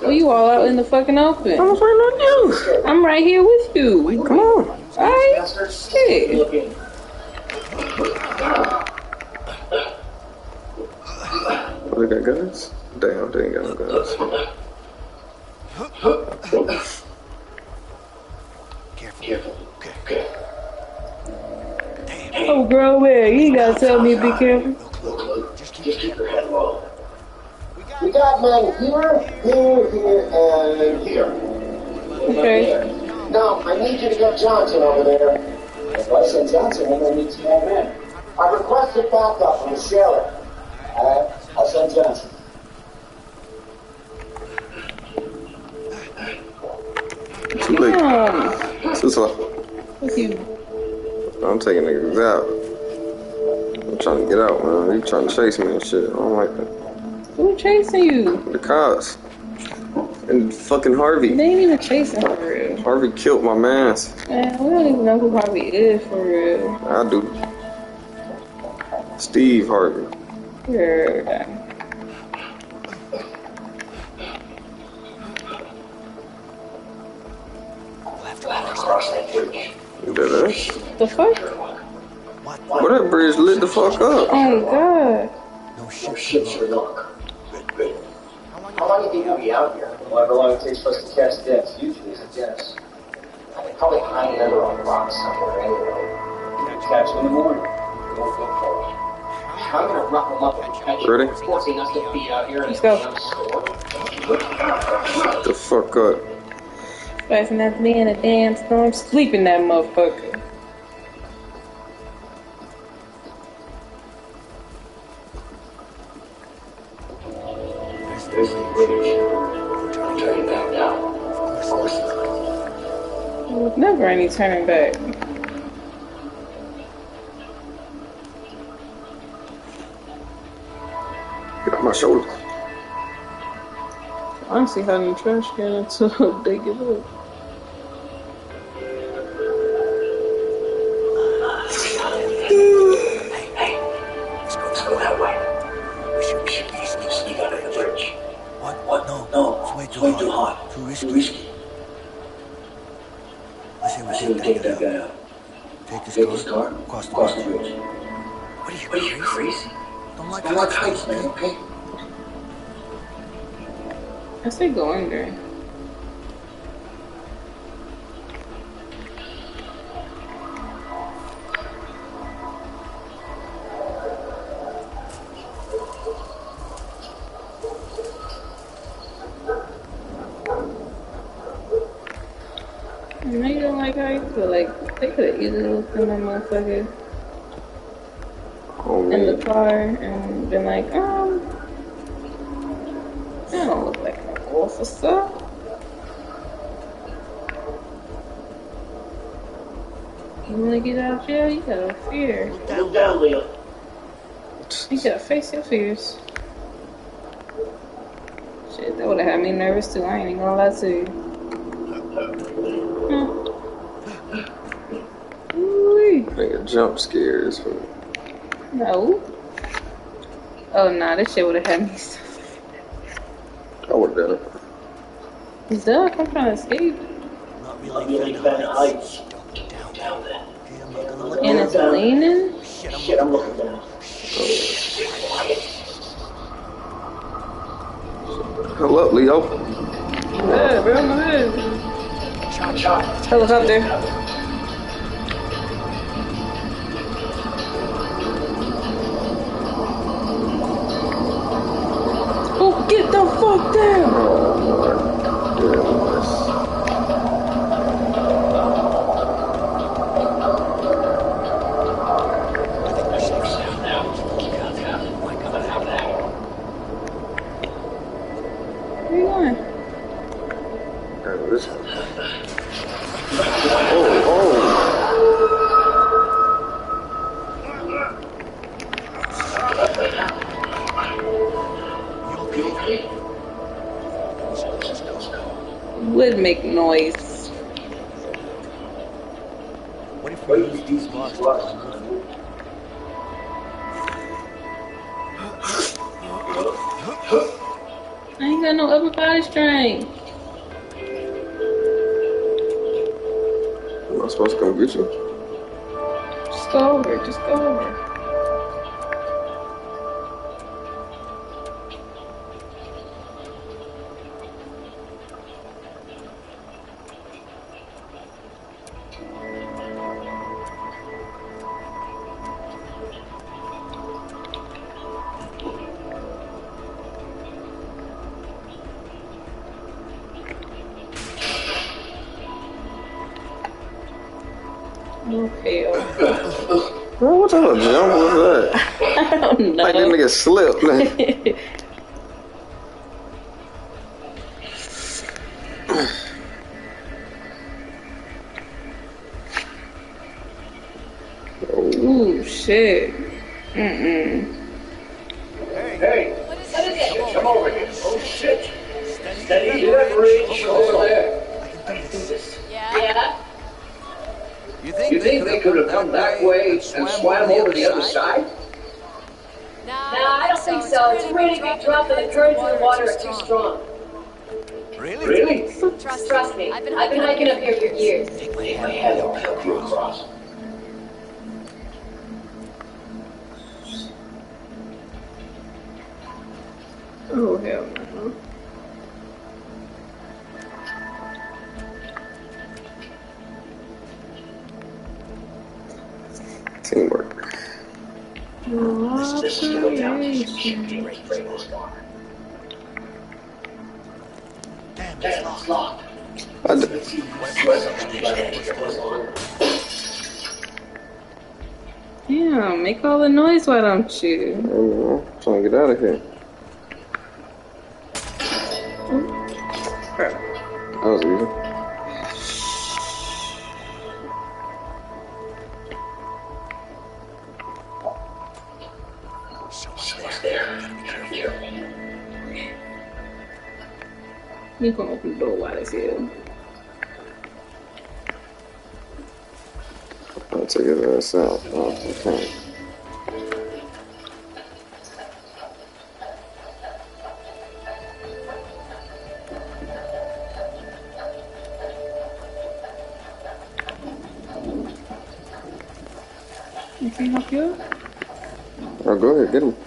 Well, you all out in the fucking open. I open. was waiting on you. I'm right here with you. Come on. Alright? Shit. Looking. Oh, they got guns? Damn, they ain't got no guns. Careful. Careful. Okay. Okay. Damn. Oh, girl, where? You ain't gotta tell me to be careful. Look, look. Just keep your head low. We got men here, here, here, and here. Okay. Now, I need you to get Johnson over there. If I send Johnson, we're gonna need some more men. I requested backup from the sheriff. Alright, I'll send Johnson. Late. Um, Too you? I'm taking niggas out. I'm trying to get out, man. You trying to chase me and shit. I don't like that. Who chasing you? The cops. And fucking Harvey. They ain't even chasing for real. Harvey killed my mans. Man, we don't even know who Harvey is for real. I do. Steve Harvey. Girl. Bridge. You did that? The fuck? What? Well, that bridge lit the fuck up. Oh god. No shit. ships are knock. Good, good. How long do you think you'll be out here? However long it takes for us to catch debts. Usually it's a guess. I could probably hide under a rock somewhere anyway. Catch you in the morning. Don't look for it. I'm gonna rough them up and catch you. Ready? Forcing us to be out here in Let's a go. damn storm. Shut the fuck up. Enough to be in a damn storm, sleeping that motherfucker. There's the bridge. Turn back now. Of course not. Never any turning back. Get off my shoulder. Honestly, hiding in the trash can until they give up. Too Way hot. too hot. Too risky. Too risky. I say we I say we take take that that guy guy out. out. Take this Take car. this car. Across the Cross the bridge. bridge. What are you, What are you crazy? Don't like I like heights, heights, man. Okay. I say go under. Like but like they could have easily looked in that motherfucker Oh, in the car and been like, um, I don't look like an officer. You wanna get out of jail? You gotta fear. Look down, Leo. You gotta face your fears. Shit, that would've had me nervous too. I ain't even gonna lie to you. Hmm. Woo. Nigga jump scares. No. Oh nah, this shit would have had me. I would have done it. Duck, I'm trying to escape. Not be like really fan of heights. Down, down there. And it's leaning. Shit, I'm, shit, I'm looking down. Hello, Leo. Yeah, bro, come in. Helicopter. slip. Teamwork. Damn, make all the noise, why don't you? I know. I'm trying to get out of here. Oh, that was easy. You gonna open the door. I'll take it myself. Oh, okay. You can help you? Oh, go ahead, get him.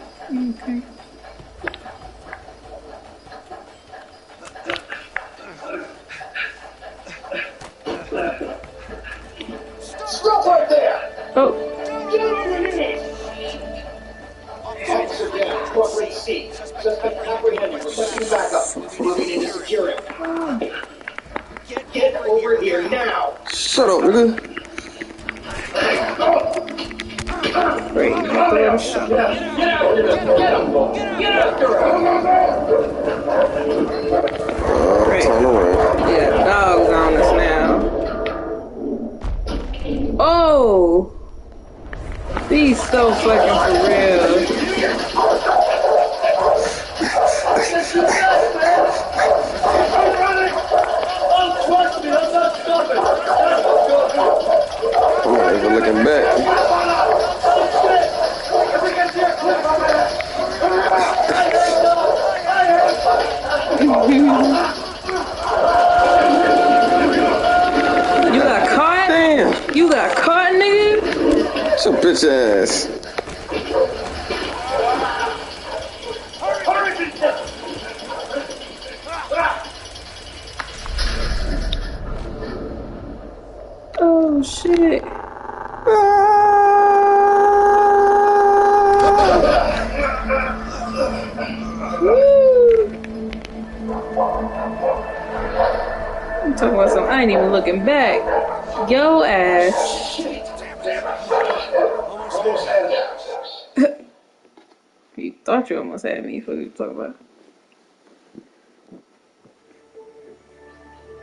Me. What you talking about?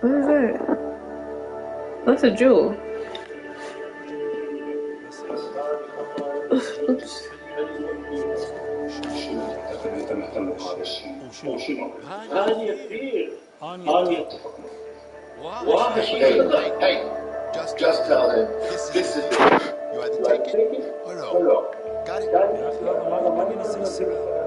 What is that? That's a jewel. Oops. How do you feel? Why? Hey, Hey, just, just tell him this this is is it. it. You either You take either it take it or or no. no. Got it? Got يا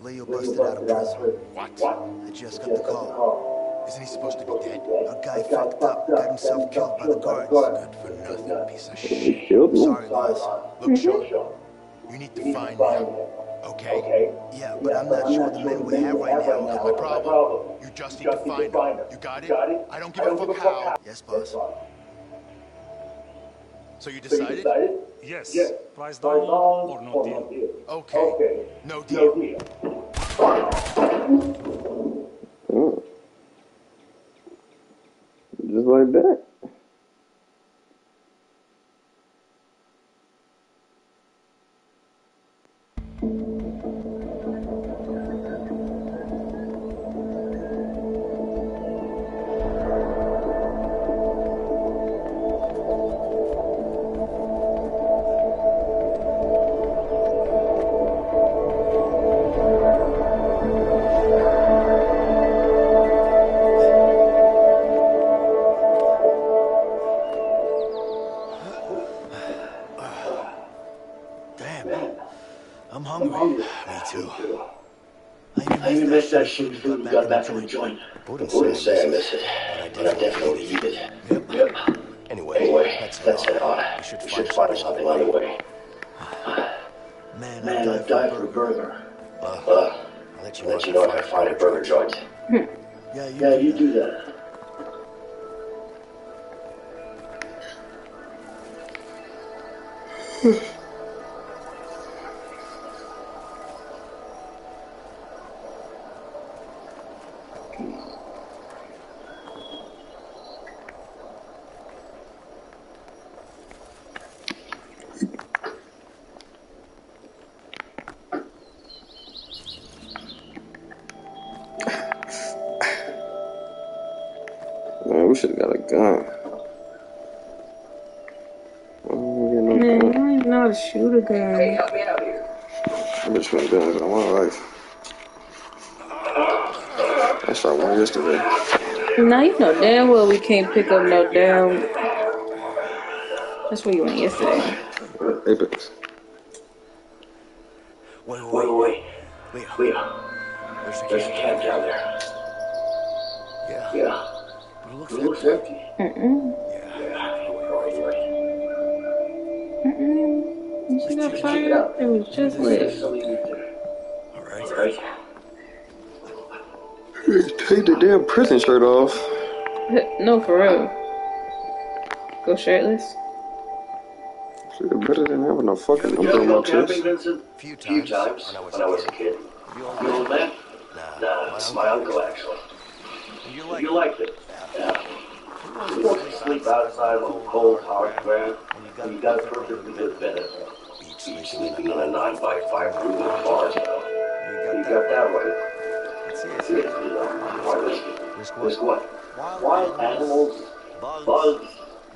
Leo busted out of prison. What? I just got the call. Isn't he supposed to be dead? A guy fucked up, got himself killed by the guards. Good for nothing, piece of shit. Killed me? Sorry, boss. Look, mm-hmm. Sean, you need to find him. Okay? Yeah, but I'm not sure the men we have right now is my problem. You just need to find him. You got it? I don't give a fuck how. Yes, boss. So you decided? Yes, price down or no deal. Okay. No deal. Mm. Just like that. Damn. Even missed that shit food we got back from the joint. Wouldn't say I miss it, but I definitely eat it. Can't pick up no damn. That's where you went yesterday. Apex. Wait, Wait, wait, wait. wait. Leo, There's a there's camp. camp down there. Yeah, Yeah, but it looks it looks empty. empty. Mm-mm. Yeah. yeah. Mm-mm. You see that it fire? It was just There's lit. something in there. All right. Right? Take the damn prison shirt off. No, for real. Go shirtless. Shit, better than having a fucking You number ever on go my camping, chest. Vincent? Few A few times times when I was when I was a a kid. You You old old man? Nah, Nah, it's my uncle actually. You like You liked it? Yeah. We won't sleep outside on the cold, hard ground. You got a perfectly good bed at home. Beat sleeping in a 9 by 5 room in a barn. You got that right. Seriously, though, why risk it? Risk what? Wild animals, bugs,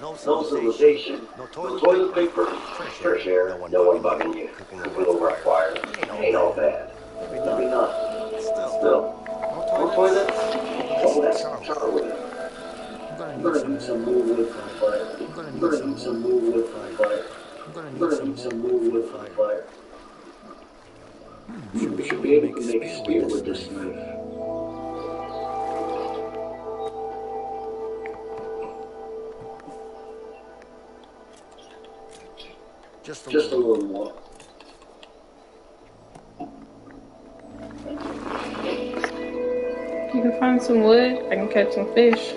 no civilization, no toilet paper, fresh air, no one bugging you, cooking over a fire. Ain't all bad. Maybe not. Still, no toilet? Oh, that's Charlie. I'm gonna need some more wood for the fire. I'm gonna need some more wood for the fire. I'm gonna need some more wood for the fire. You hmm, should be able to make a spear with this knife. Just a Just a little. little more. You can find some wood. I can catch some fish.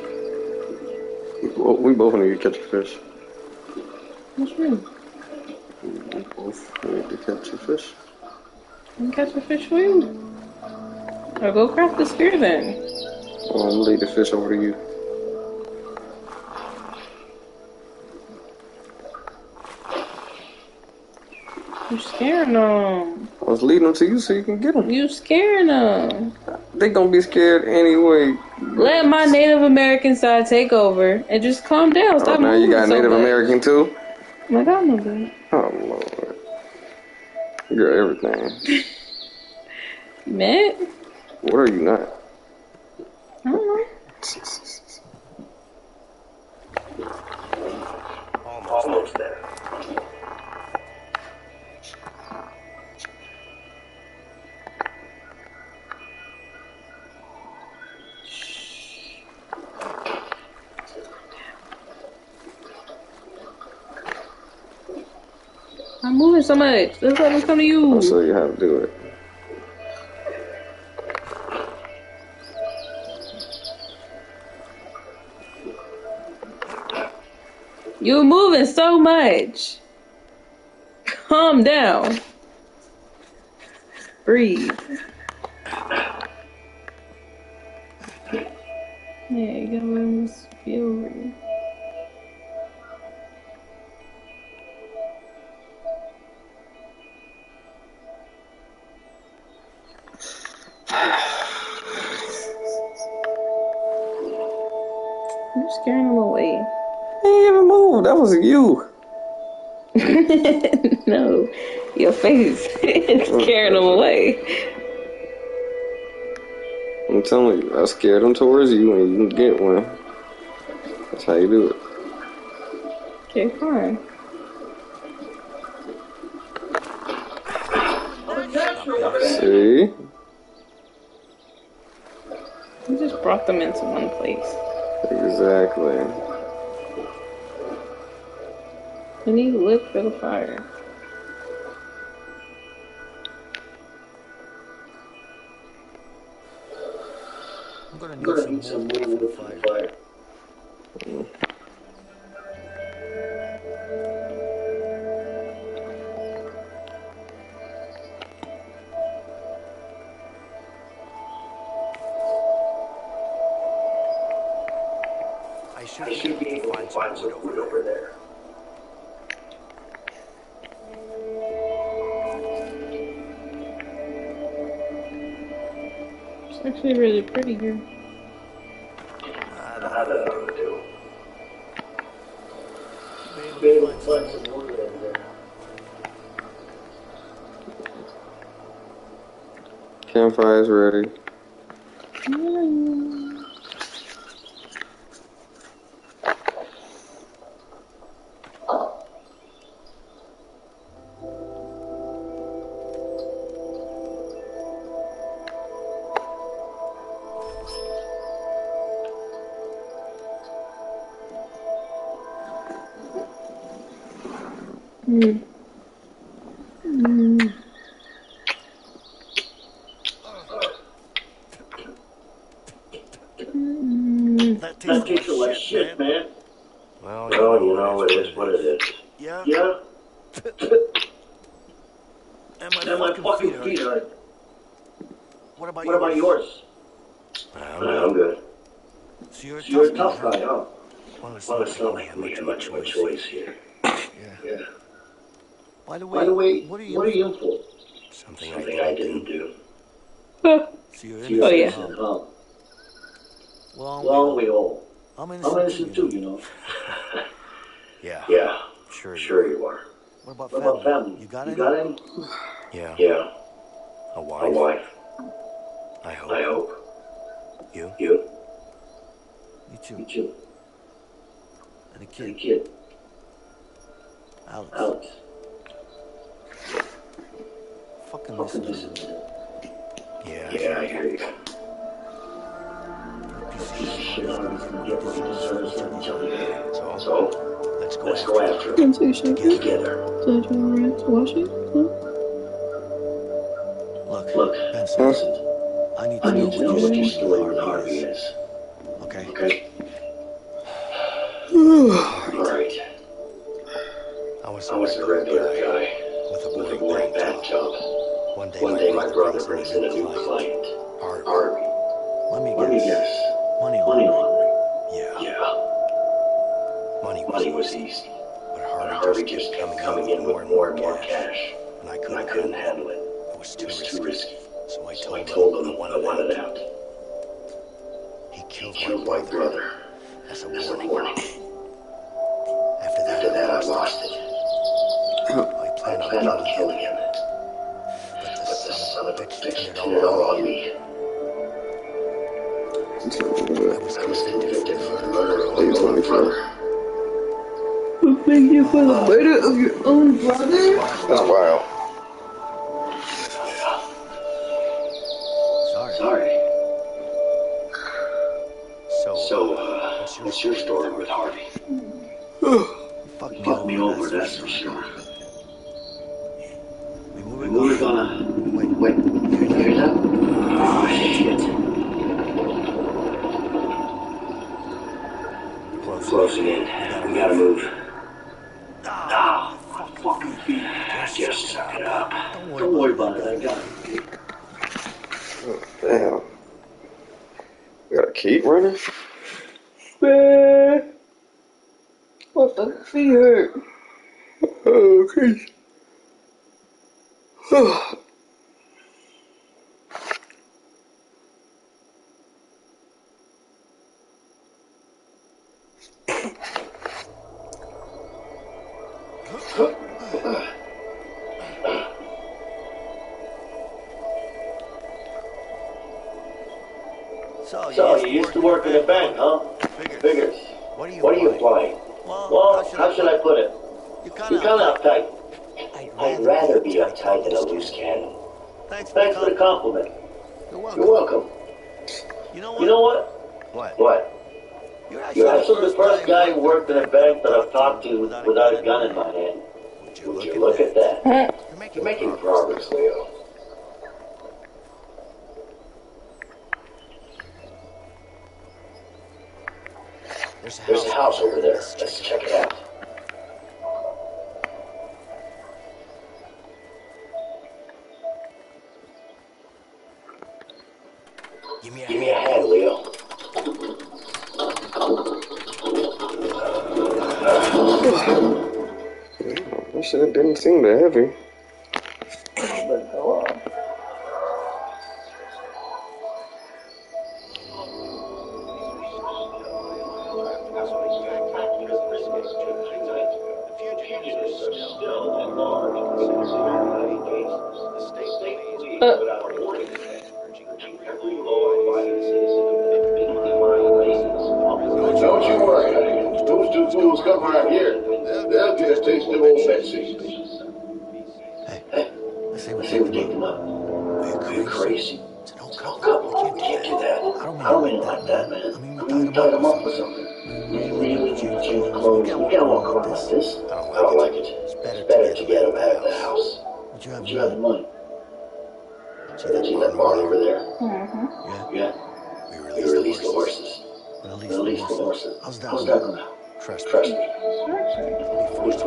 Well, we both need to catch a fish. What's wrong? We both need to catch a fish. I can catch a fish for you. Or go craft the spear then. Well, I'll gonna the fish over to you. You scaring them. I was leading them to you so you can get them. You scaring them. They gonna be scared anyway. Let my Native American side take over and just calm down. Oh, Stop now you got so Native much. American too? My godmother. Oh lord. You got everything. Matt? What are you not? I don't know. Almost there. I'm moving so much. Let's let them come to you. I'll show you how to do it. You're moving so much. Calm down. Breathe. Yeah, you gotta let him feel You're scaring him away. He ain't even moved. That was you. no, your face is scaring him away. I'm telling you, I scared him towards you and you can get one. That's how you do it. Okay, fine. See? You just brought them into one place. Exactly. You need wood for the fire. I'm gonna need some more more wood wood for for the the fire. fire. Able to find over there. It's actually really pretty here. How that ought to do. Be able find some wood over there. Campfire's ready. You got, you any? got any? Yeah. Yeah. plan on killing him. But the son of a bitch turned it all on me. I was convicted for murder of my own brother. Thank you for the murder of your own brother? That's wild.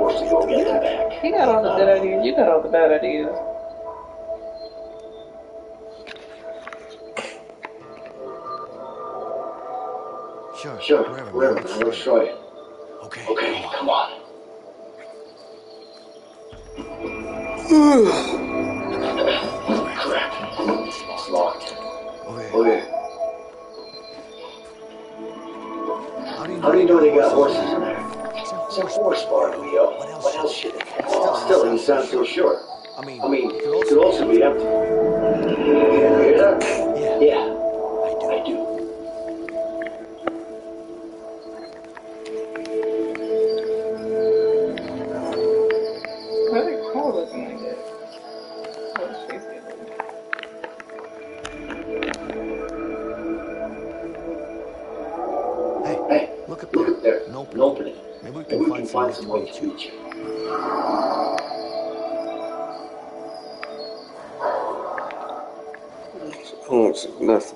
back. He got all the good ideas. You got all the bad ideas. Sure, sure. Wherever, wherever. Okay. Okay, come on. Crap. It's locked. Okay. okay. How do you know they got horses? It's a horse Leo. What else, what else should it have? Still, still doesn't sound so sure. I mean, I mean it could also be empty. Yeah. yeah. possible future. Oh, it's left.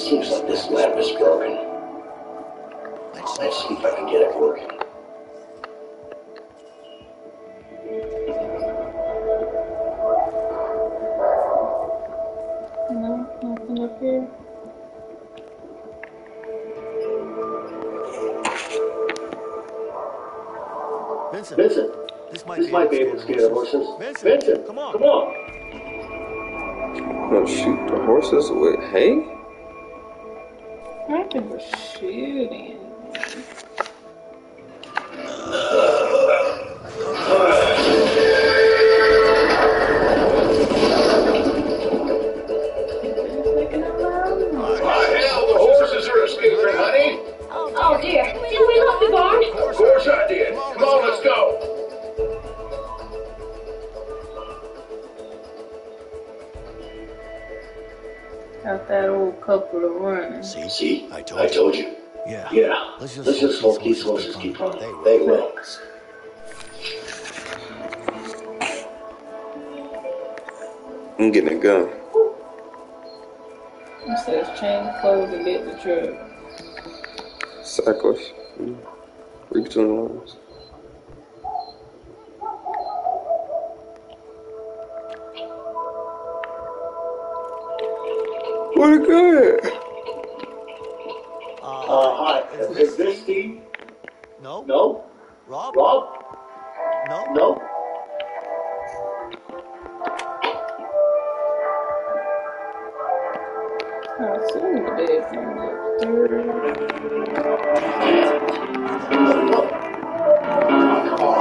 seems like this lamp is broken. Let's see if I can get it working. No, nothing up here. Vincent. Vincent. This might, this be, might be able to scare the horses. Vincent, Vincent come on. Come on. Oh shoot, the horses with hay? gun. It says change clothes and get the drug. Cycles. Mm. Read between the lines. What a good. Uh, uh, hi. Is this, Steve? No. No. Rob? Rob? No. No. My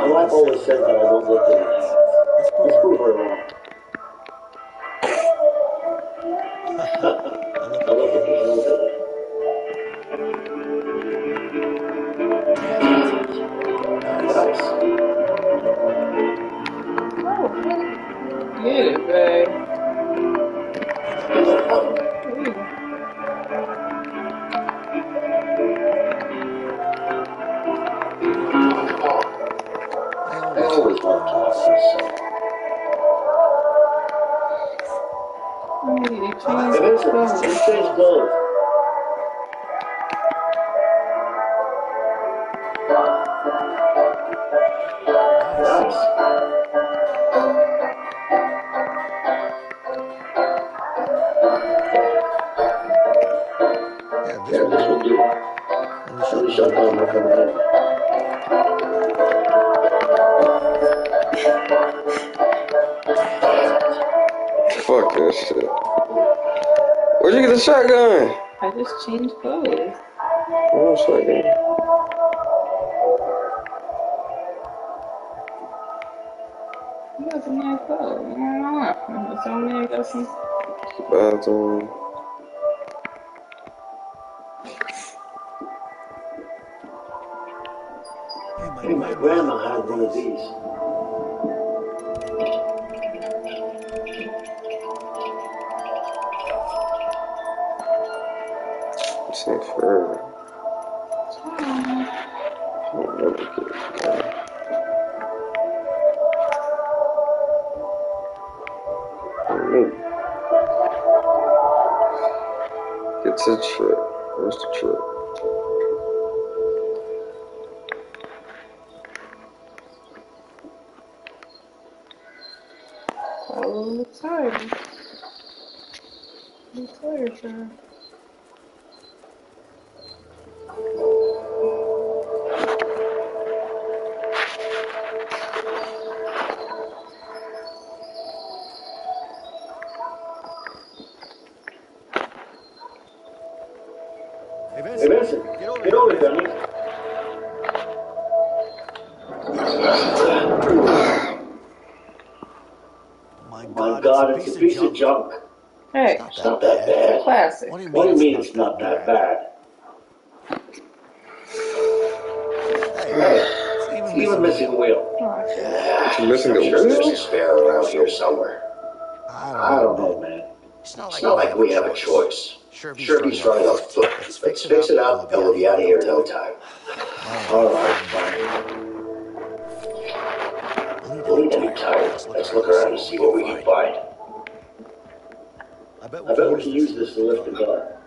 wife always says that I don't look good. It's true very well. Bathroom. Hey, my Hey, my grandma had one of these. Ain't forever. I'll the trip. Where's the trip? Tired. I'm tired, bad. What do you What do you mean mean it's not that bad? Hey, it's even It's even missing wheel. Oh, shit. Missing the I'm sure there's wheel? some spare around here somewhere. I I don't know, man. It's not It's not like we have a choice. Sure, Sure, he's running on foot. Let's fix it up, and we'll be out of here in no time. All right, fine. We'll need to be tired. Let's look around and see what we can find. Can use this to lift the car.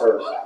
First.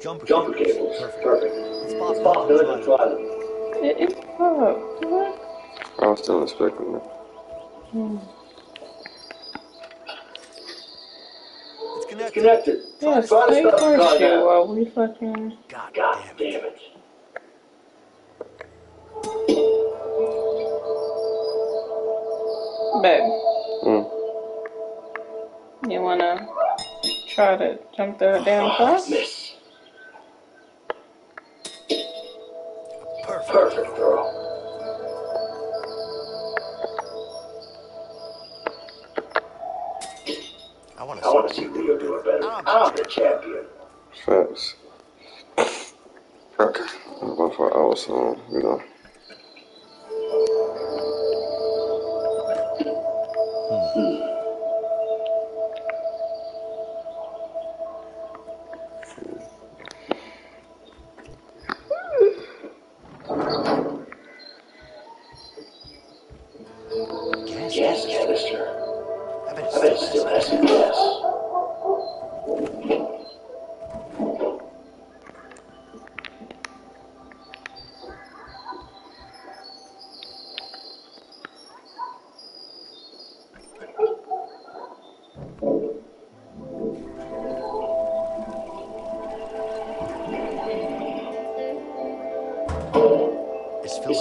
Jumper, Jumper cables. Perfect. Perfect. It's pop. It's pop. It is I was still inspecting it. It's connected. It's connected. Yeah, stay for we fucking... third down plus.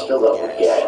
To would again.